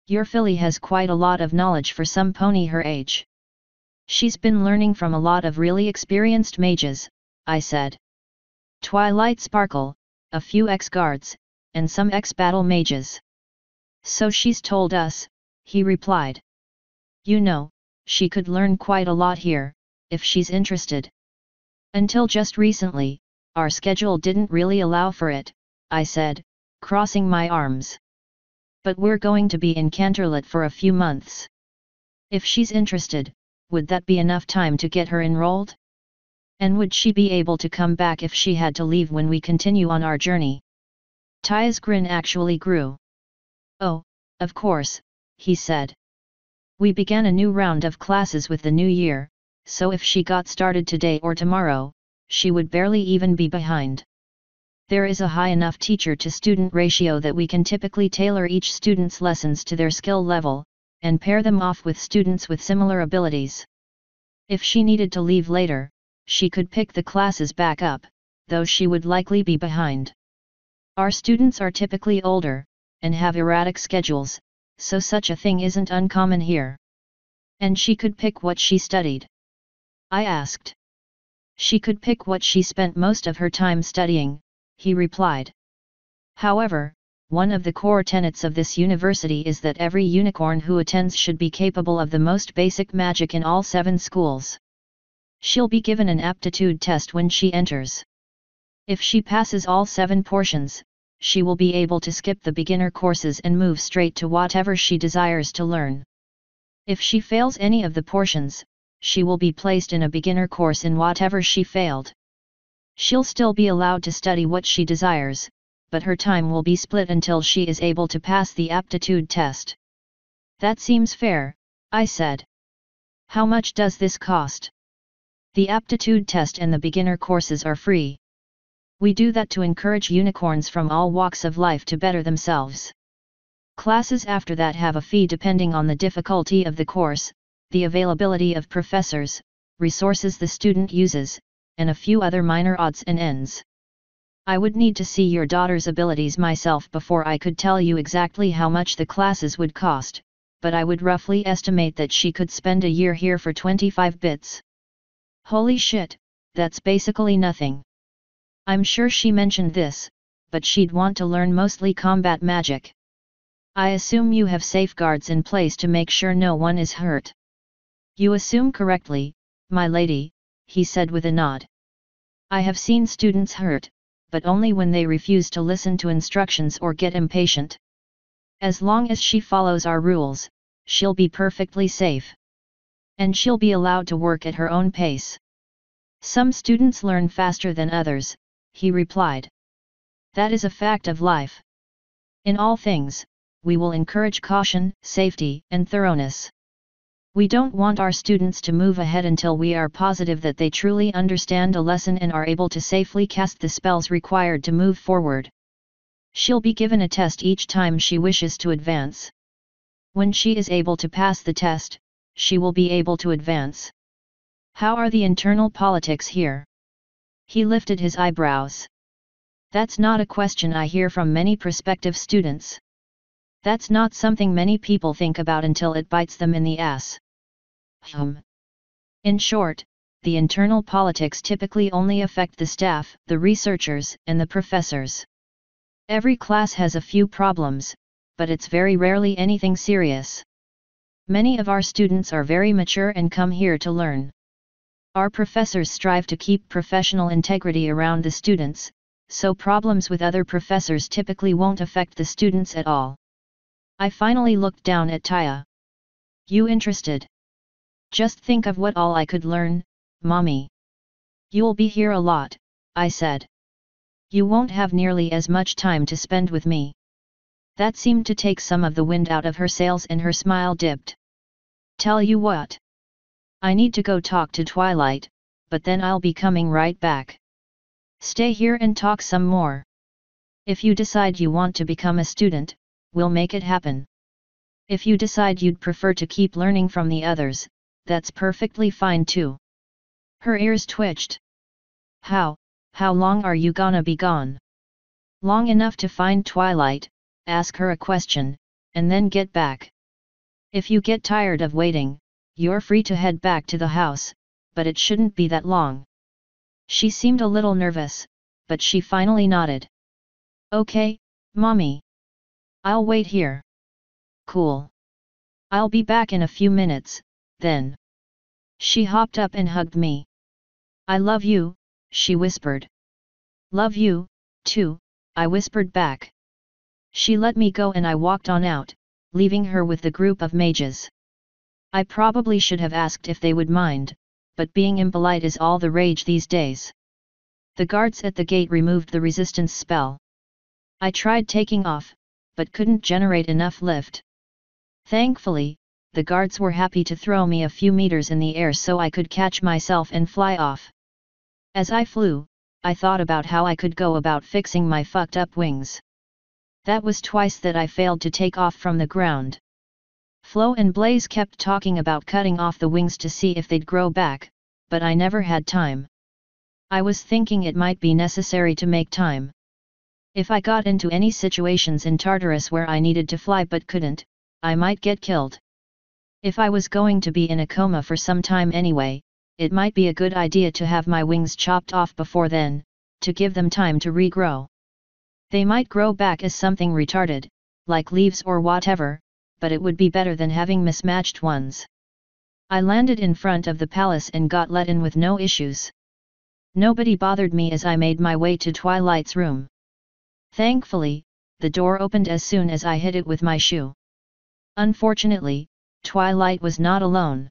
Your filly has quite a lot of knowledge for some pony her age. She's been learning from a lot of really experienced mages, I said. Twilight Sparkle, a few ex-guards, and some ex-battle mages. So she's told us, he replied. You know, she could learn quite a lot here, if she's interested. Until just recently, our schedule didn't really allow for it, I said, crossing my arms. But we're going to be in Canterlot for a few months. If she's interested, would that be enough time to get her enrolled? And would she be able to come back if she had to leave when we continue on our journey? Taya's grin actually grew. Oh, of course, he said. We began a new round of classes with the new year, so if she got started today or tomorrow, she would barely even be behind. There is a high enough teacher to student ratio that we can typically tailor each student's lessons to their skill level, and pair them off with students with similar abilities. If she needed to leave later, she could pick the classes back up, though she would likely be behind. Our students are typically older, and have erratic schedules, so such a thing isn't uncommon here. And she could pick what she studied. I asked. She could pick what she spent most of her time studying, he replied. However, one of the core tenets of this university is that every unicorn who attends should be capable of the most basic magic in all seven schools. She'll be given an aptitude test when she enters. If she passes all seven portions, she will be able to skip the beginner courses and move straight to whatever she desires to learn. If she fails any of the portions, she will be placed in a beginner course in whatever she failed. She'll still be allowed to study what she desires, but her time will be split until she is able to pass the aptitude test. That seems fair, I said. How much does this cost? The aptitude test and the beginner courses are free. We do that to encourage unicorns from all walks of life to better themselves. Classes after that have a fee depending on the difficulty of the course, the availability of professors, resources the student uses, and a few other minor odds and ends. I would need to see your daughter's abilities myself before I could tell you exactly how much the classes would cost, but I would roughly estimate that she could spend a year here for 25 bits. Holy shit, that's basically nothing. I'm sure she mentioned this, but she'd want to learn mostly combat magic. I assume you have safeguards in place to make sure no one is hurt. You assume correctly, my lady, he said with a nod. I have seen students hurt, but only when they refuse to listen to instructions or get impatient. As long as she follows our rules, she'll be perfectly safe. And she'll be allowed to work at her own pace. Some students learn faster than others, he replied. That is a fact of life. In all things, we will encourage caution, safety, and thoroughness. We don't want our students to move ahead until we are positive that they truly understand a lesson and are able to safely cast the spells required to move forward. She'll be given a test each time she wishes to advance. When she is able to pass the test, she will be able to advance. How are the internal politics here? He lifted his eyebrows. That's not a question I hear from many prospective students. That's not something many people think about until it bites them in the ass. Hmm. In short, the internal politics typically only affect the staff, the researchers, and the professors. Every class has a few problems, but it's very rarely anything serious. Many of our students are very mature and come here to learn. Our professors strive to keep professional integrity around the students, so problems with other professors typically won't affect the students at all. I finally looked down at Taya. You interested? Just think of what all I could learn, mommy. You'll be here a lot, I said. You won't have nearly as much time to spend with me. That seemed to take some of the wind out of her sails and her smile dipped. Tell you what. I need to go talk to Twilight, but then I'll be coming right back. Stay here and talk some more. If you decide you want to become a student, we'll make it happen. If you decide you'd prefer to keep learning from the others, that's perfectly fine too. Her ears twitched. How, how long are you gonna be gone? Long enough to find Twilight, ask her a question, and then get back. If you get tired of waiting, you're free to head back to the house, but it shouldn't be that long. She seemed a little nervous, but she finally nodded. Okay, mommy. I'll wait here. Cool. I'll be back in a few minutes, then. She hopped up and hugged me. I love you, she whispered. Love you, too, I whispered back. She let me go and I walked on out, leaving her with the group of mages. I probably should have asked if they would mind, but being impolite is all the rage these days. The guards at the gate removed the resistance spell. I tried taking off, but couldn't generate enough lift. Thankfully, the guards were happy to throw me a few meters in the air so I could catch myself and fly off. As I flew, I thought about how I could go about fixing my fucked up wings. That was twice that I failed to take off from the ground. Flo and Blaze kept talking about cutting off the wings to see if they'd grow back, but I never had time. I was thinking it might be necessary to make time. If I got into any situations in Tartarus where I needed to fly but couldn't, I might get killed. If I was going to be in a coma for some time anyway, it might be a good idea to have my wings chopped off before then, to give them time to regrow. They might grow back as something retarded, like leaves or whatever, but it would be better than having mismatched ones. I landed in front of the palace and got let in with no issues. Nobody bothered me as I made my way to Twilight's room. Thankfully, the door opened as soon as I hit it with my shoe. Unfortunately, Twilight was not alone.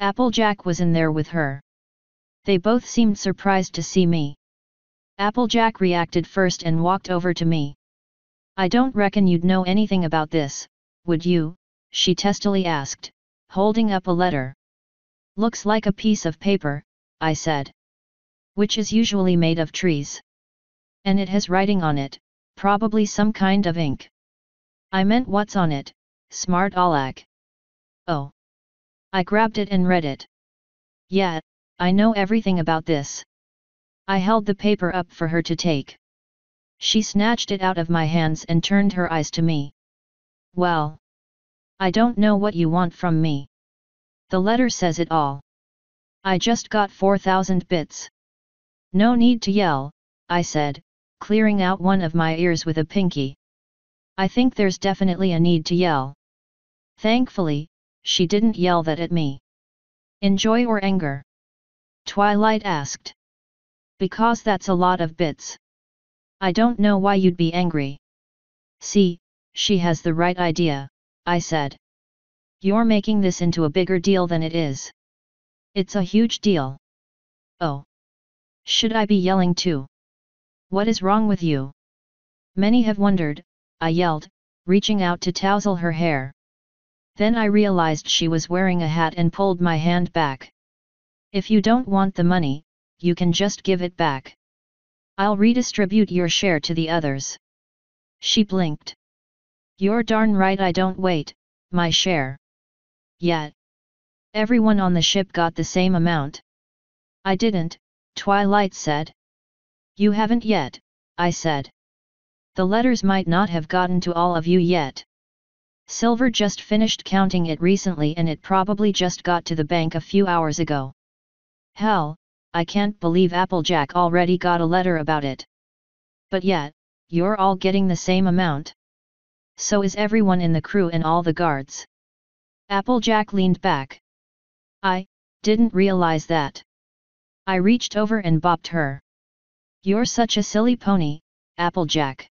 Applejack was in there with her. They both seemed surprised to see me. Applejack reacted first and walked over to me. I don't reckon you'd know anything about this, would you? she testily asked, holding up a letter. Looks like a piece of paper, I said. Which is usually made of trees. And it has writing on it, probably some kind of ink. I meant what's on it, smart Alak. Oh. I grabbed it and read it. Yeah, I know everything about this. I held the paper up for her to take. She snatched it out of my hands and turned her eyes to me. Well. I don't know what you want from me. The letter says it all. I just got 4,000 bits. No need to yell, I said, clearing out one of my ears with a pinky. I think there's definitely a need to yell. Thankfully, she didn't yell that at me. Enjoy or anger? Twilight asked. Because that's a lot of bits. I don't know why you'd be angry. See, she has the right idea, I said. You're making this into a bigger deal than it is. It's a huge deal. Oh. Should I be yelling too? What is wrong with you? Many have wondered, I yelled, reaching out to tousle her hair. Then I realized she was wearing a hat and pulled my hand back. If you don't want the money, you can just give it back. I'll redistribute your share to the others. She blinked. You're darn right I don't wait, my share. Yet. Everyone on the ship got the same amount. I didn't, Twilight said. You haven't yet, I said. The letters might not have gotten to all of you yet. Silver just finished counting it recently and it probably just got to the bank a few hours ago. Hell, I can't believe Applejack already got a letter about it. But yet, you're all getting the same amount. So is everyone in the crew and all the guards. Applejack leaned back. I, didn't realize that. I reached over and bopped her. You're such a silly pony, Applejack.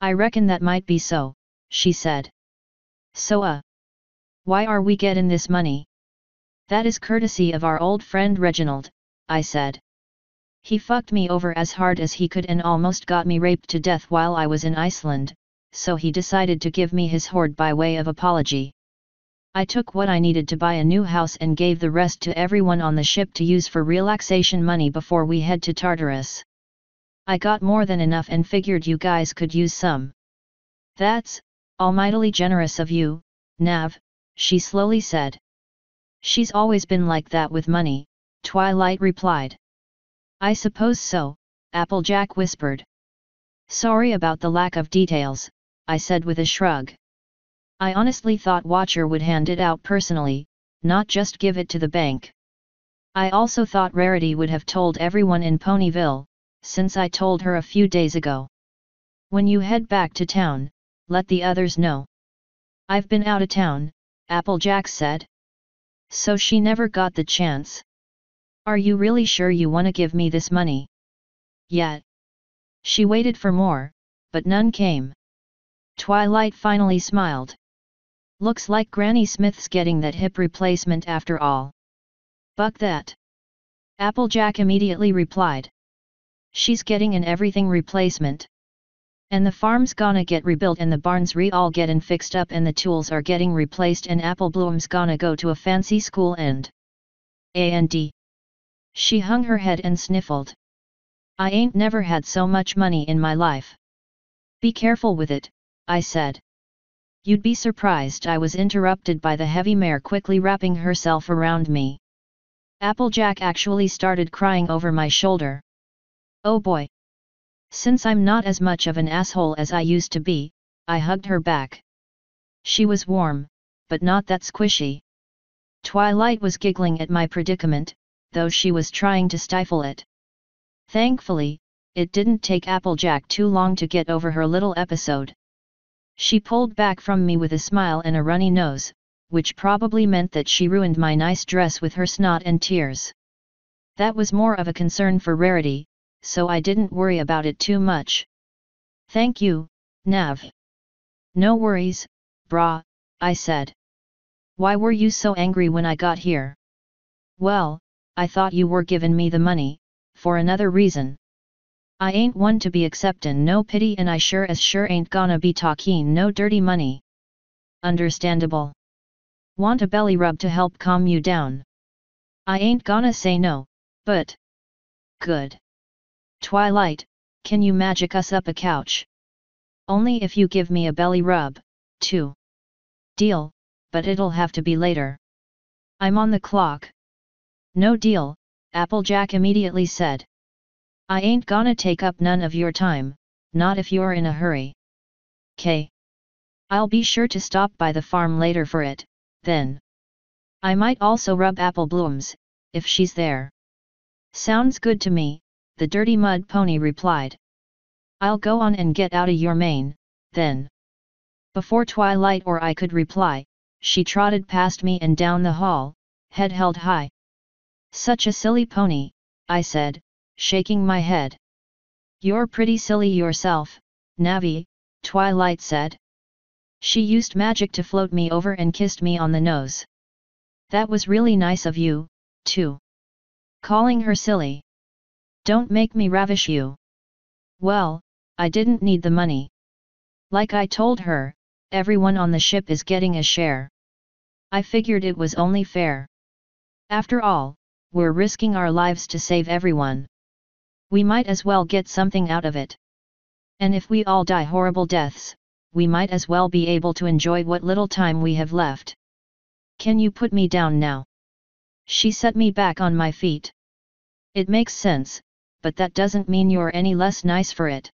I reckon that might be so, she said. So uh. Why are we getting this money? That is courtesy of our old friend Reginald, I said. He fucked me over as hard as he could and almost got me raped to death while I was in Iceland, so he decided to give me his hoard by way of apology. I took what I needed to buy a new house and gave the rest to everyone on the ship to use for relaxation money before we head to Tartarus. I got more than enough and figured you guys could use some. That's, almightily generous of you, Nav, she slowly said. She's always been like that with money, Twilight replied. I suppose so, Applejack whispered. Sorry about the lack of details, I said with a shrug. I honestly thought Watcher would hand it out personally, not just give it to the bank. I also thought Rarity would have told everyone in Ponyville, since I told her a few days ago. When you head back to town, let the others know. I've been out of town, Applejack said. So she never got the chance. Are you really sure you want to give me this money? Yet. She waited for more, but none came. Twilight finally smiled. Looks like Granny Smith's getting that hip replacement after all. Buck that. Applejack immediately replied. She's getting an everything replacement. And the farm's gonna get rebuilt and the barns re all getting fixed up and the tools are getting replaced and Apple Bloom's gonna go to a fancy school and... A&D. She hung her head and sniffled. I ain't never had so much money in my life. Be careful with it, I said. You'd be surprised I was interrupted by the heavy mare quickly wrapping herself around me. Applejack actually started crying over my shoulder. Oh boy! Since I'm not as much of an asshole as I used to be, I hugged her back. She was warm, but not that squishy. Twilight was giggling at my predicament, though she was trying to stifle it. Thankfully, it didn't take Applejack too long to get over her little episode. She pulled back from me with a smile and a runny nose, which probably meant that she ruined my nice dress with her snot and tears. That was more of a concern for Rarity, so I didn't worry about it too much. Thank you, Nav. No worries, brah, I said. Why were you so angry when I got here? Well, I thought you were giving me the money, for another reason. I ain't one to be acceptin' no pity and I sure as sure ain't gonna be talkin' no dirty money. Understandable. Want a belly rub to help calm you down? I ain't gonna say no, but... Good. Twilight, can you magic us up a couch? Only if you give me a belly rub, too. Deal, but it'll have to be later. I'm on the clock. No deal, Applejack immediately said. I ain't gonna take up none of your time, not if you're in a hurry. K. I'll be sure to stop by the farm later for it, then. I might also rub Apple Blooms, if she's there. Sounds good to me, the dirty mud pony replied. I'll go on and get out of your mane, then. Before Twilight or I could reply, she trotted past me and down the hall, head held high. Such a silly pony, I said, shaking my head. You're pretty silly yourself, Navi, Twilight said. She used magic to float me over and kissed me on the nose. That was really nice of you, too. Calling her silly. Don't make me ravish you. Well, I didn't need the money. Like I told her, everyone on the ship is getting a share. I figured it was only fair. After all, we're risking our lives to save everyone. We might as well get something out of it. And if we all die horrible deaths, we might as well be able to enjoy what little time we have left. Can you put me down now? She set me back on my feet. It makes sense, but that doesn't mean you're any less nice for it.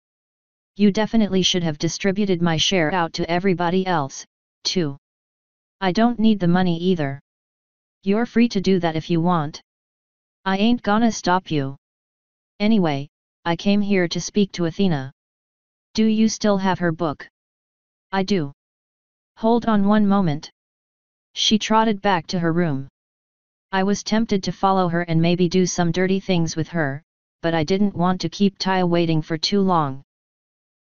You definitely should have distributed my share out to everybody else, too. I don't need the money either. You're free to do that if you want. I ain't gonna stop you. Anyway, I came here to speak to Athena. Do you still have her book? I do. Hold on one moment. She trotted back to her room. I was tempted to follow her and maybe do some dirty things with her, but I didn't want to keep Taya waiting for too long.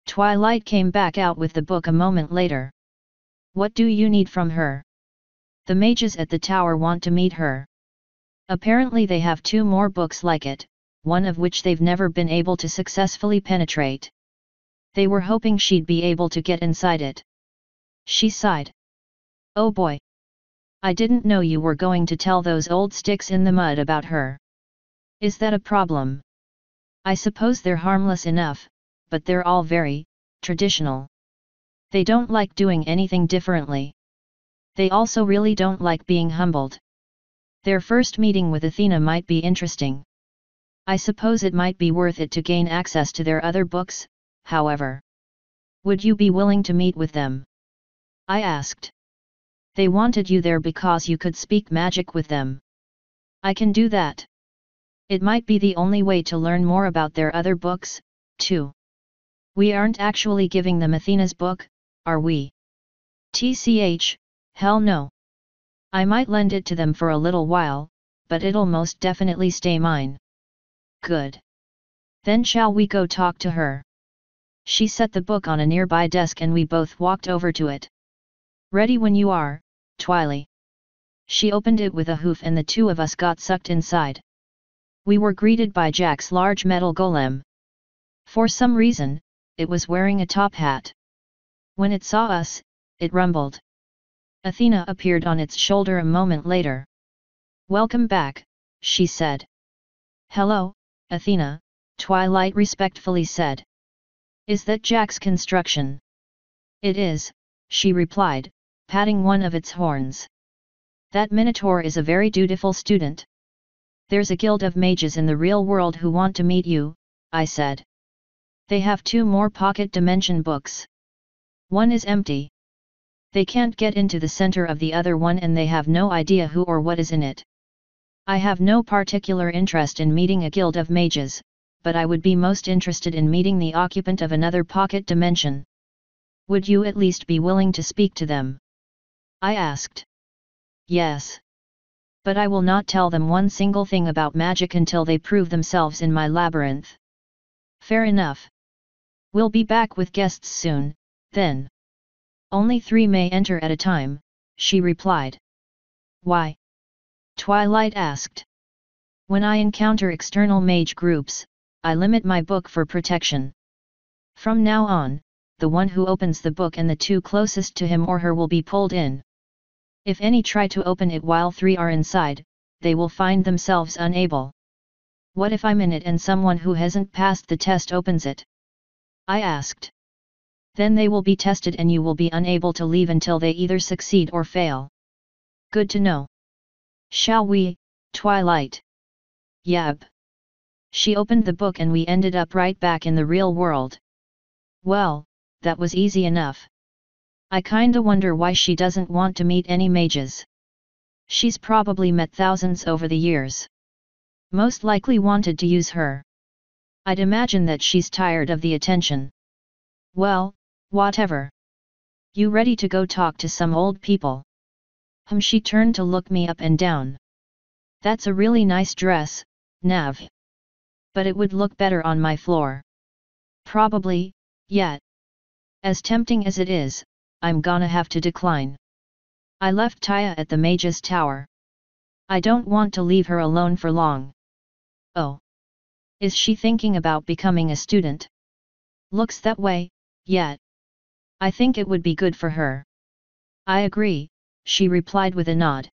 Twilight came back out with the book a moment later. What do you need from her? The mages at the tower want to meet her. Apparently they have two more books like it, one of which they've never been able to successfully penetrate. They were hoping she'd be able to get inside it. She sighed. Oh boy! I didn't know you were going to tell those old sticks in the mud about her. Is that a problem? I suppose they're harmless enough, but they're all very, traditional. They don't like doing anything differently. They also really don't like being humbled. Their first meeting with Athena might be interesting. I suppose it might be worth it to gain access to their other books, however. Would you be willing to meet with them? I asked. They wanted you there because you could speak magic with them. I can do that. It might be the only way to learn more about their other books, too. We aren't actually giving them Athena's book, are we? TCH, hell no. I might lend it to them for a little while, but it'll most definitely stay mine. Good. Then shall we go talk to her? She set the book on a nearby desk and we both walked over to it. Ready when you are, Twily. She opened it with a hoof and the two of us got sucked inside. We were greeted by Jack's large metal golem. For some reason, it was wearing a top hat. When it saw us, it rumbled. Athena appeared on its shoulder a moment later. Welcome back, she said. Hello, Athena, Twilight respectfully said. Is that Jack's construction? It is, she replied, patting one of its horns. That Minotaur is a very dutiful student. There's a guild of mages in the real world who want to meet you, I said. They have two more pocket dimension books. One is empty. They can't get into the center of the other one and they have no idea who or what is in it. I have no particular interest in meeting a guild of mages, but I would be most interested in meeting the occupant of another pocket dimension. Would you at least be willing to speak to them? I asked. Yes but I will not tell them one single thing about magic until they prove themselves in my labyrinth. Fair enough. We'll be back with guests soon, then. Only three may enter at a time, she replied. Why? Twilight asked. When I encounter external mage groups, I limit my book for protection. From now on, the one who opens the book and the two closest to him or her will be pulled in. If any try to open it while three are inside, they will find themselves unable. What if I'm in it and someone who hasn't passed the test opens it? I asked. Then they will be tested and you will be unable to leave until they either succeed or fail. Good to know. Shall we, Twilight? Yab. She opened the book and we ended up right back in the real world. Well, that was easy enough. I kinda wonder why she doesn't want to meet any mages. She's probably met thousands over the years. Most likely wanted to use her. I'd imagine that she's tired of the attention. Well, whatever. You ready to go talk to some old people? Hum she turned to look me up and down. That's a really nice dress, Nav. But it would look better on my floor. Probably, yet. As tempting as it is, I'm gonna have to decline. I left Taya at the Mage's Tower. I don't want to leave her alone for long. Oh. Is she thinking about becoming a student? Looks that way, yet. I think it would be good for her. I agree, she replied with a nod.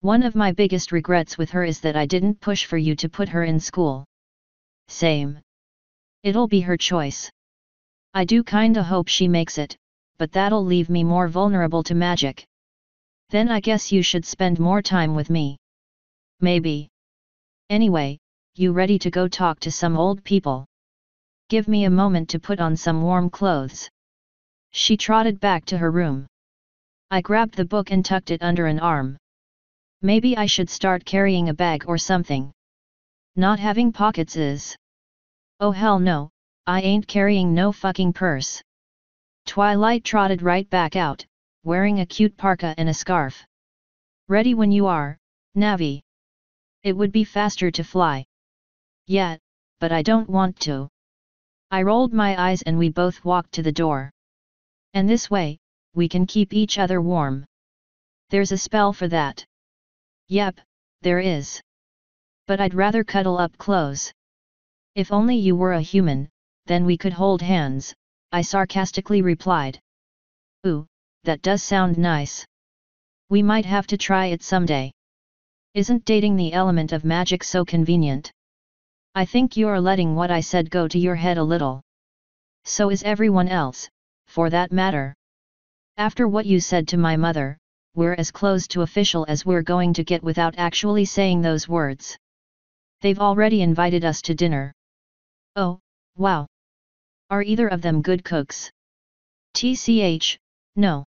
One of my biggest regrets with her is that I didn't push for you to put her in school. Same. It'll be her choice. I do kinda hope she makes it, but that'll leave me more vulnerable to magic. Then I guess you should spend more time with me. Maybe. Anyway, you ready to go talk to some old people? Give me a moment to put on some warm clothes. She trotted back to her room. I grabbed the book and tucked it under an arm. Maybe I should start carrying a bag or something. Not having pockets is. Oh hell no, I ain't carrying no fucking purse. Twilight trotted right back out, wearing a cute parka and a scarf. Ready when you are, Navi. It would be faster to fly. Yeah, but I don't want to. I rolled my eyes and we both walked to the door. And this way, we can keep each other warm. There's a spell for that. Yep, there is. But I'd rather cuddle up close. If only you were a human, then we could hold hands, I sarcastically replied. Ooh, that does sound nice. We might have to try it someday. Isn't dating the element of magic so convenient? I think you're letting what I said go to your head a little. So is everyone else, for that matter. After what you said to my mother, we're as close to official as we're going to get without actually saying those words. They've already invited us to dinner. Oh, wow. Are either of them good cooks? TCH, no.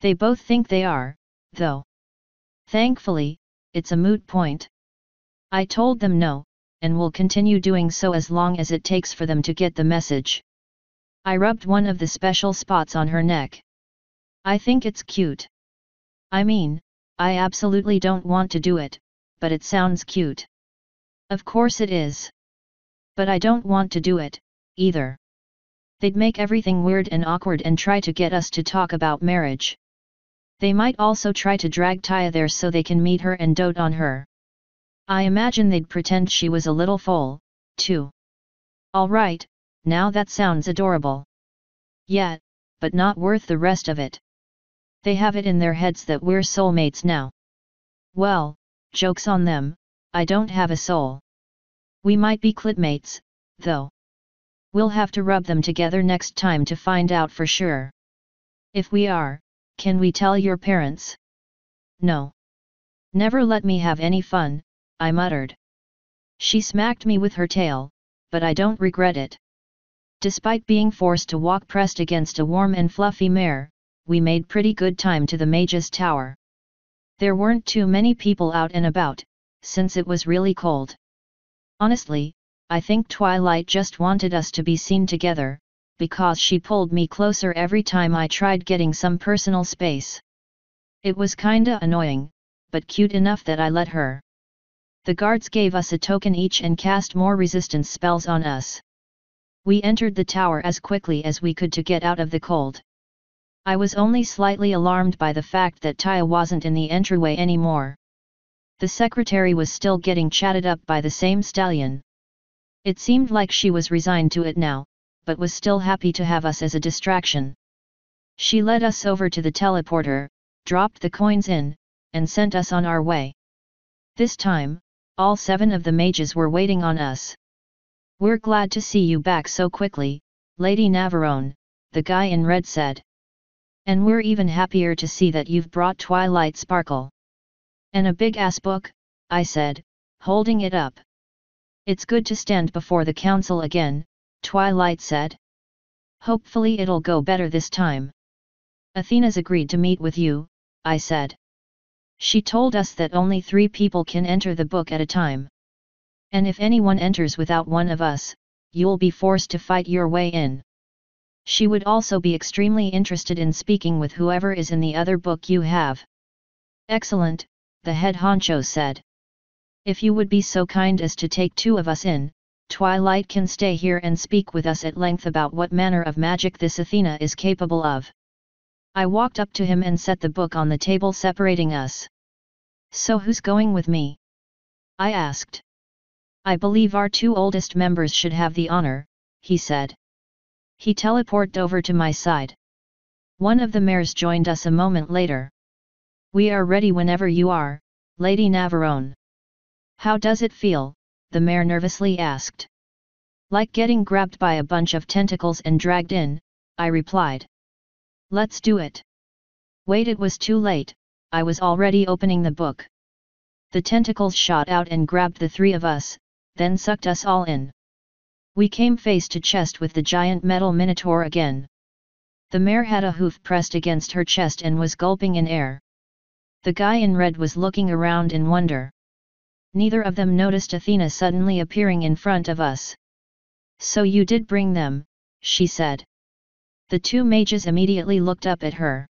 They both think they are, though. Thankfully, it's a moot point. I told them no, and will continue doing so as long as it takes for them to get the message. I rubbed one of the special spots on her neck. I think it's cute. I mean, I absolutely don't want to do it, but it sounds cute. Of course it is. But I don't want to do it, either. They'd make everything weird and awkward and try to get us to talk about marriage. They might also try to drag Taya there so they can meet her and dote on her. I imagine they'd pretend she was a little foal, too. Alright, now that sounds adorable. Yeah, but not worth the rest of it. They have it in their heads that we're soulmates now. Well, joke's on them, I don't have a soul. We might be clitmates, though. We'll have to rub them together next time to find out for sure. If we are, can we tell your parents? No. Never let me have any fun, I muttered. She smacked me with her tail, but I don't regret it. Despite being forced to walk pressed against a warm and fluffy mare, we made pretty good time to the mage's tower. There weren't too many people out and about, since it was really cold. Honestly, I think Twilight just wanted us to be seen together, because she pulled me closer every time I tried getting some personal space. It was kinda annoying, but cute enough that I let her. The guards gave us a token each and cast more resistance spells on us. We entered the tower as quickly as we could to get out of the cold. I was only slightly alarmed by the fact that Taya wasn't in the entryway anymore. The secretary was still getting chatted up by the same stallion. It seemed like she was resigned to it now, but was still happy to have us as a distraction. She led us over to the teleporter, dropped the coins in, and sent us on our way. This time, all seven of the mages were waiting on us. We're glad to see you back so quickly, Lady Navarone, the guy in red said. And we're even happier to see that you've brought Twilight Sparkle. And a big ass book, I said, holding it up. It's good to stand before the council again, Twilight said. Hopefully it'll go better this time. Athena's agreed to meet with you, I said. She told us that only three people can enter the book at a time. And if anyone enters without one of us, you'll be forced to fight your way in. She would also be extremely interested in speaking with whoever is in the other book you have. Excellent, the head honcho said. If you would be so kind as to take two of us in, Twilight can stay here and speak with us at length about what manner of magic this Athena is capable of. I walked up to him and set the book on the table separating us. So who's going with me? I asked. I believe our two oldest members should have the honor, he said. He teleported over to my side. One of the mares joined us a moment later. We are ready whenever you are, Lady Navarone. How does it feel? the mare nervously asked. Like getting grabbed by a bunch of tentacles and dragged in, I replied. Let's do it. Wait it was too late, I was already opening the book. The tentacles shot out and grabbed the three of us, then sucked us all in. We came face to chest with the giant metal minotaur again. The mare had a hoof pressed against her chest and was gulping in air. The guy in red was looking around in wonder. Neither of them noticed Athena suddenly appearing in front of us. So you did bring them, she said. The two mages immediately looked up at her.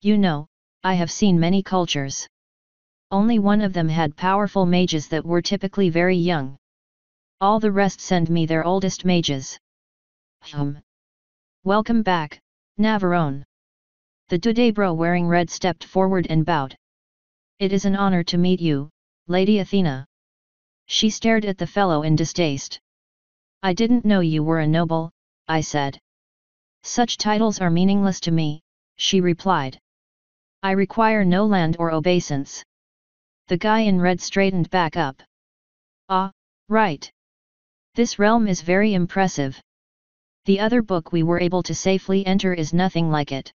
You know, I have seen many cultures. Only one of them had powerful mages that were typically very young. All the rest send me their oldest mages. Hum. Welcome back, Navarone. The Dudebro wearing red stepped forward and bowed. It is an honor to meet you, Lady Athena. She stared at the fellow in distaste. I didn't know you were a noble, I said. Such titles are meaningless to me, she replied. I require no land or obeisance. The guy in red straightened back up. Ah, right. This realm is very impressive. The other book we were able to safely enter is nothing like it.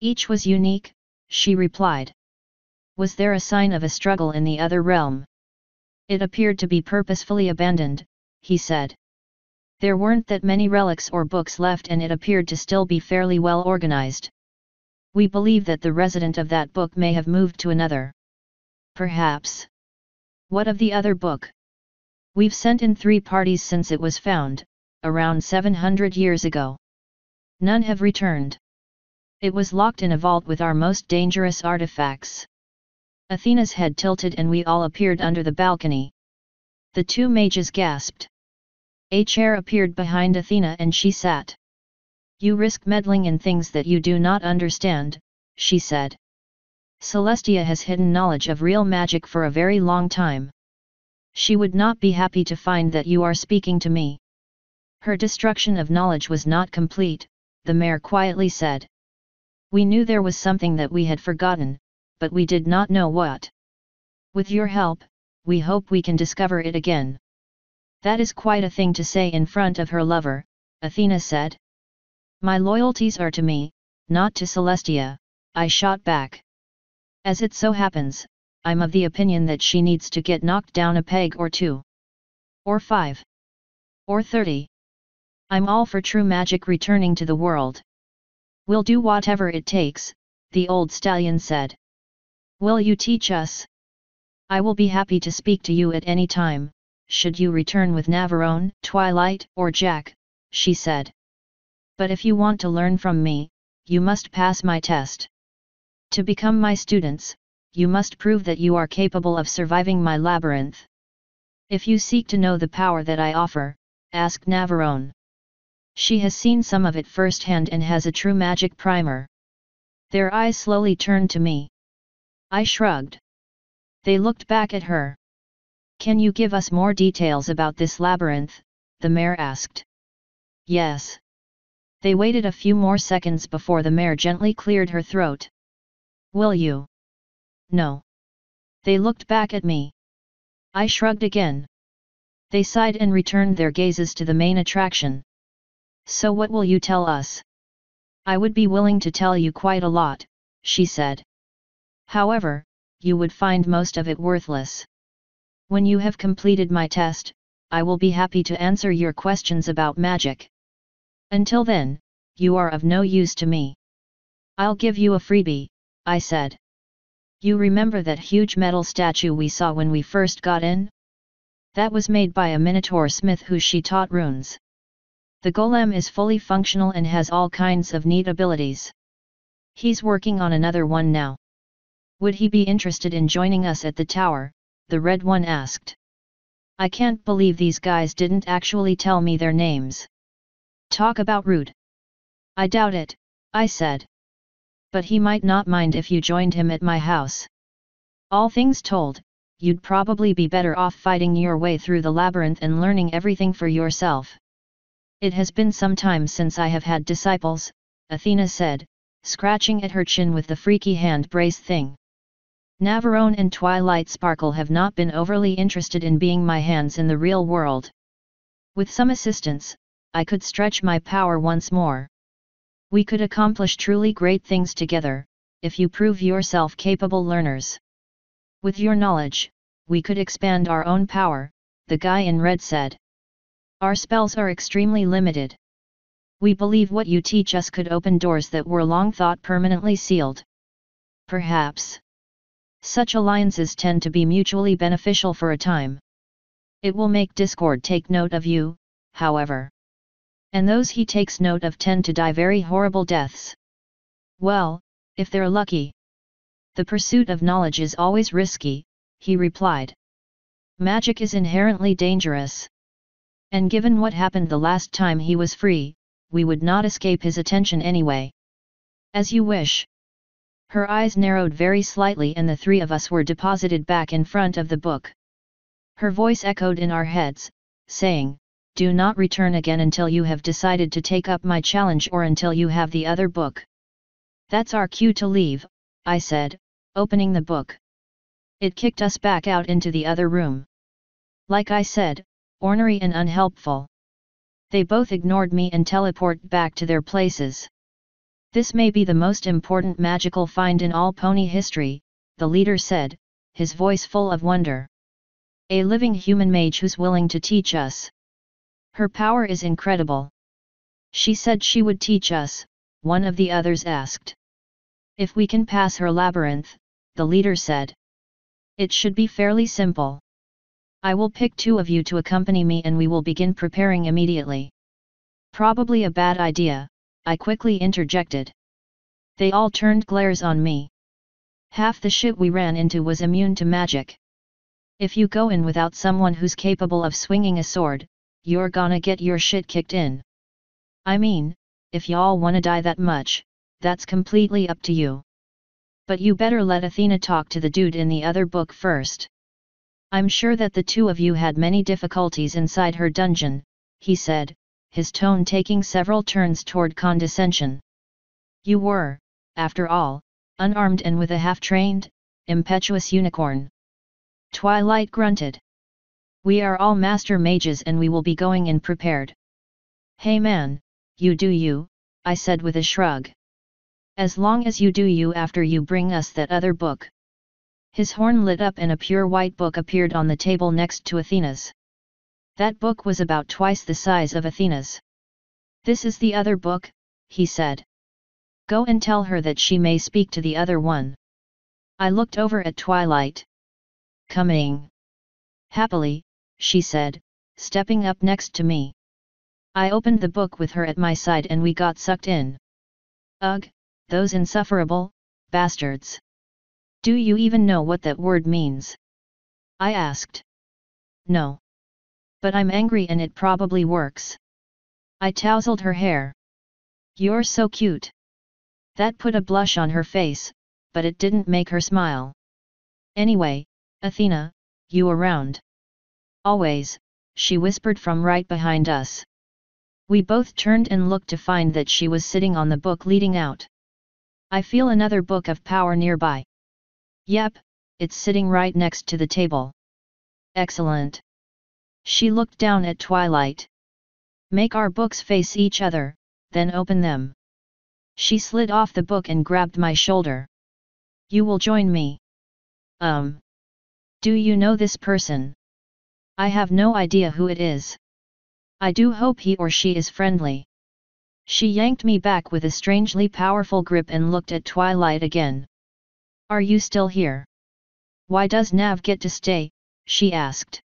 Each was unique, she replied. Was there a sign of a struggle in the other realm? It appeared to be purposefully abandoned, he said. There weren't that many relics or books left and it appeared to still be fairly well organized. We believe that the resident of that book may have moved to another. Perhaps. What of the other book? We've sent in three parties since it was found, around 700 years ago. None have returned. It was locked in a vault with our most dangerous artifacts. Athena's head tilted and we all appeared under the balcony. The two mages gasped. A chair appeared behind Athena and she sat. You risk meddling in things that you do not understand, she said. Celestia has hidden knowledge of real magic for a very long time. She would not be happy to find that you are speaking to me. Her destruction of knowledge was not complete, the mare quietly said. We knew there was something that we had forgotten, but we did not know what. With your help, we hope we can discover it again. That is quite a thing to say in front of her lover, Athena said. My loyalties are to me, not to Celestia, I shot back. As it so happens, I'm of the opinion that she needs to get knocked down a peg or two. Or five. Or thirty. I'm all for true magic returning to the world. We'll do whatever it takes, the old stallion said. Will you teach us? I will be happy to speak to you at any time, should you return with Navarone, Twilight, or Jack, she said. But if you want to learn from me, you must pass my test. To become my students, you must prove that you are capable of surviving my labyrinth. If you seek to know the power that I offer, ask Navarone. She has seen some of it firsthand and has a true magic primer. Their eyes slowly turned to me. I shrugged. They looked back at her. Can you give us more details about this labyrinth? the mare asked. Yes. They waited a few more seconds before the mare gently cleared her throat. Will you? No. They looked back at me. I shrugged again. They sighed and returned their gazes to the main attraction. So what will you tell us? I would be willing to tell you quite a lot, she said. However, you would find most of it worthless. When you have completed my test, I will be happy to answer your questions about magic. Until then, you are of no use to me. I'll give you a freebie, I said. You remember that huge metal statue we saw when we first got in? That was made by a Minotaur smith who she taught runes. The golem is fully functional and has all kinds of neat abilities. He's working on another one now. Would he be interested in joining us at the tower? the red one asked. I can't believe these guys didn't actually tell me their names. Talk about rude. I doubt it, I said. But he might not mind if you joined him at my house. All things told, you'd probably be better off fighting your way through the labyrinth and learning everything for yourself. It has been some time since I have had disciples, Athena said, scratching at her chin with the freaky hand brace thing. Navarone and Twilight Sparkle have not been overly interested in being my hands in the real world. With some assistance, I could stretch my power once more. We could accomplish truly great things together, if you prove yourself capable learners. With your knowledge, we could expand our own power, the guy in red said. Our spells are extremely limited. We believe what you teach us could open doors that were long thought permanently sealed. Perhaps. Such alliances tend to be mutually beneficial for a time. It will make Discord take note of you, however. And those he takes note of tend to die very horrible deaths. Well, if they're lucky. The pursuit of knowledge is always risky, he replied. Magic is inherently dangerous. And given what happened the last time he was free, we would not escape his attention anyway. As you wish. Her eyes narrowed very slightly and the three of us were deposited back in front of the book. Her voice echoed in our heads, saying, Do not return again until you have decided to take up my challenge or until you have the other book. That's our cue to leave, I said, opening the book. It kicked us back out into the other room. Like I said, ornery and unhelpful. They both ignored me and teleported back to their places. This may be the most important magical find in all pony history, the leader said, his voice full of wonder. A living human mage who's willing to teach us. Her power is incredible. She said she would teach us, one of the others asked. If we can pass her labyrinth, the leader said. It should be fairly simple. I will pick two of you to accompany me and we will begin preparing immediately. Probably a bad idea, I quickly interjected. They all turned glares on me. Half the shit we ran into was immune to magic. If you go in without someone who's capable of swinging a sword, you're gonna get your shit kicked in. I mean, if y'all wanna die that much, that's completely up to you. But you better let Athena talk to the dude in the other book first. I'm sure that the two of you had many difficulties inside her dungeon, he said, his tone taking several turns toward condescension. You were, after all, unarmed and with a half-trained, impetuous unicorn. Twilight grunted. We are all master mages and we will be going in prepared. Hey man, you do you, I said with a shrug. As long as you do you after you bring us that other book. His horn lit up and a pure white book appeared on the table next to Athena's. That book was about twice the size of Athena's. This is the other book, he said. Go and tell her that she may speak to the other one. I looked over at Twilight. Coming. Happily, she said, stepping up next to me. I opened the book with her at my side and we got sucked in. Ugh, those insufferable, bastards. Do you even know what that word means? I asked. No. But I'm angry and it probably works. I tousled her hair. You're so cute. That put a blush on her face, but it didn't make her smile. Anyway, Athena, you around? Always, she whispered from right behind us. We both turned and looked to find that she was sitting on the book leading out. I feel another book of power nearby. Yep, it's sitting right next to the table. Excellent. She looked down at Twilight. Make our books face each other, then open them. She slid off the book and grabbed my shoulder. You will join me. Um. Do you know this person? I have no idea who it is. I do hope he or she is friendly. She yanked me back with a strangely powerful grip and looked at Twilight again. Are you still here? Why does Nav get to stay? she asked.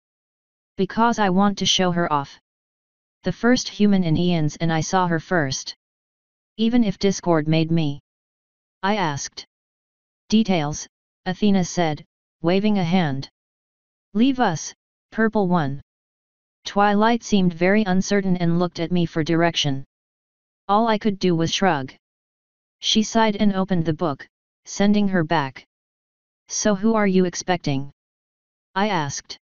Because I want to show her off. The first human in eons and I saw her first. Even if Discord made me. I asked. Details, Athena said, waving a hand. Leave us, Purple One. Twilight seemed very uncertain and looked at me for direction. All I could do was shrug. She sighed and opened the book, sending her back. So who are you expecting? I asked.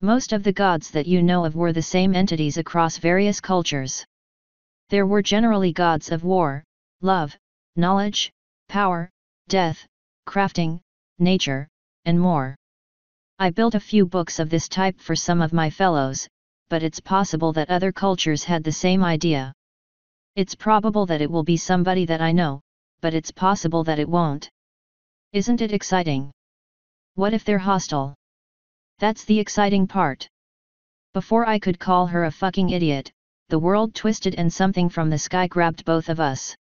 Most of the gods that you know of were the same entities across various cultures. There were generally gods of war, love, knowledge, power, death, crafting, nature, and more. I built a few books of this type for some of my fellows, but it's possible that other cultures had the same idea. It's probable that it will be somebody that I know, but it's possible that it won't. Isn't it exciting? What if they're hostile? That's the exciting part. Before I could call her a fucking idiot, the world twisted and something from the sky grabbed both of us.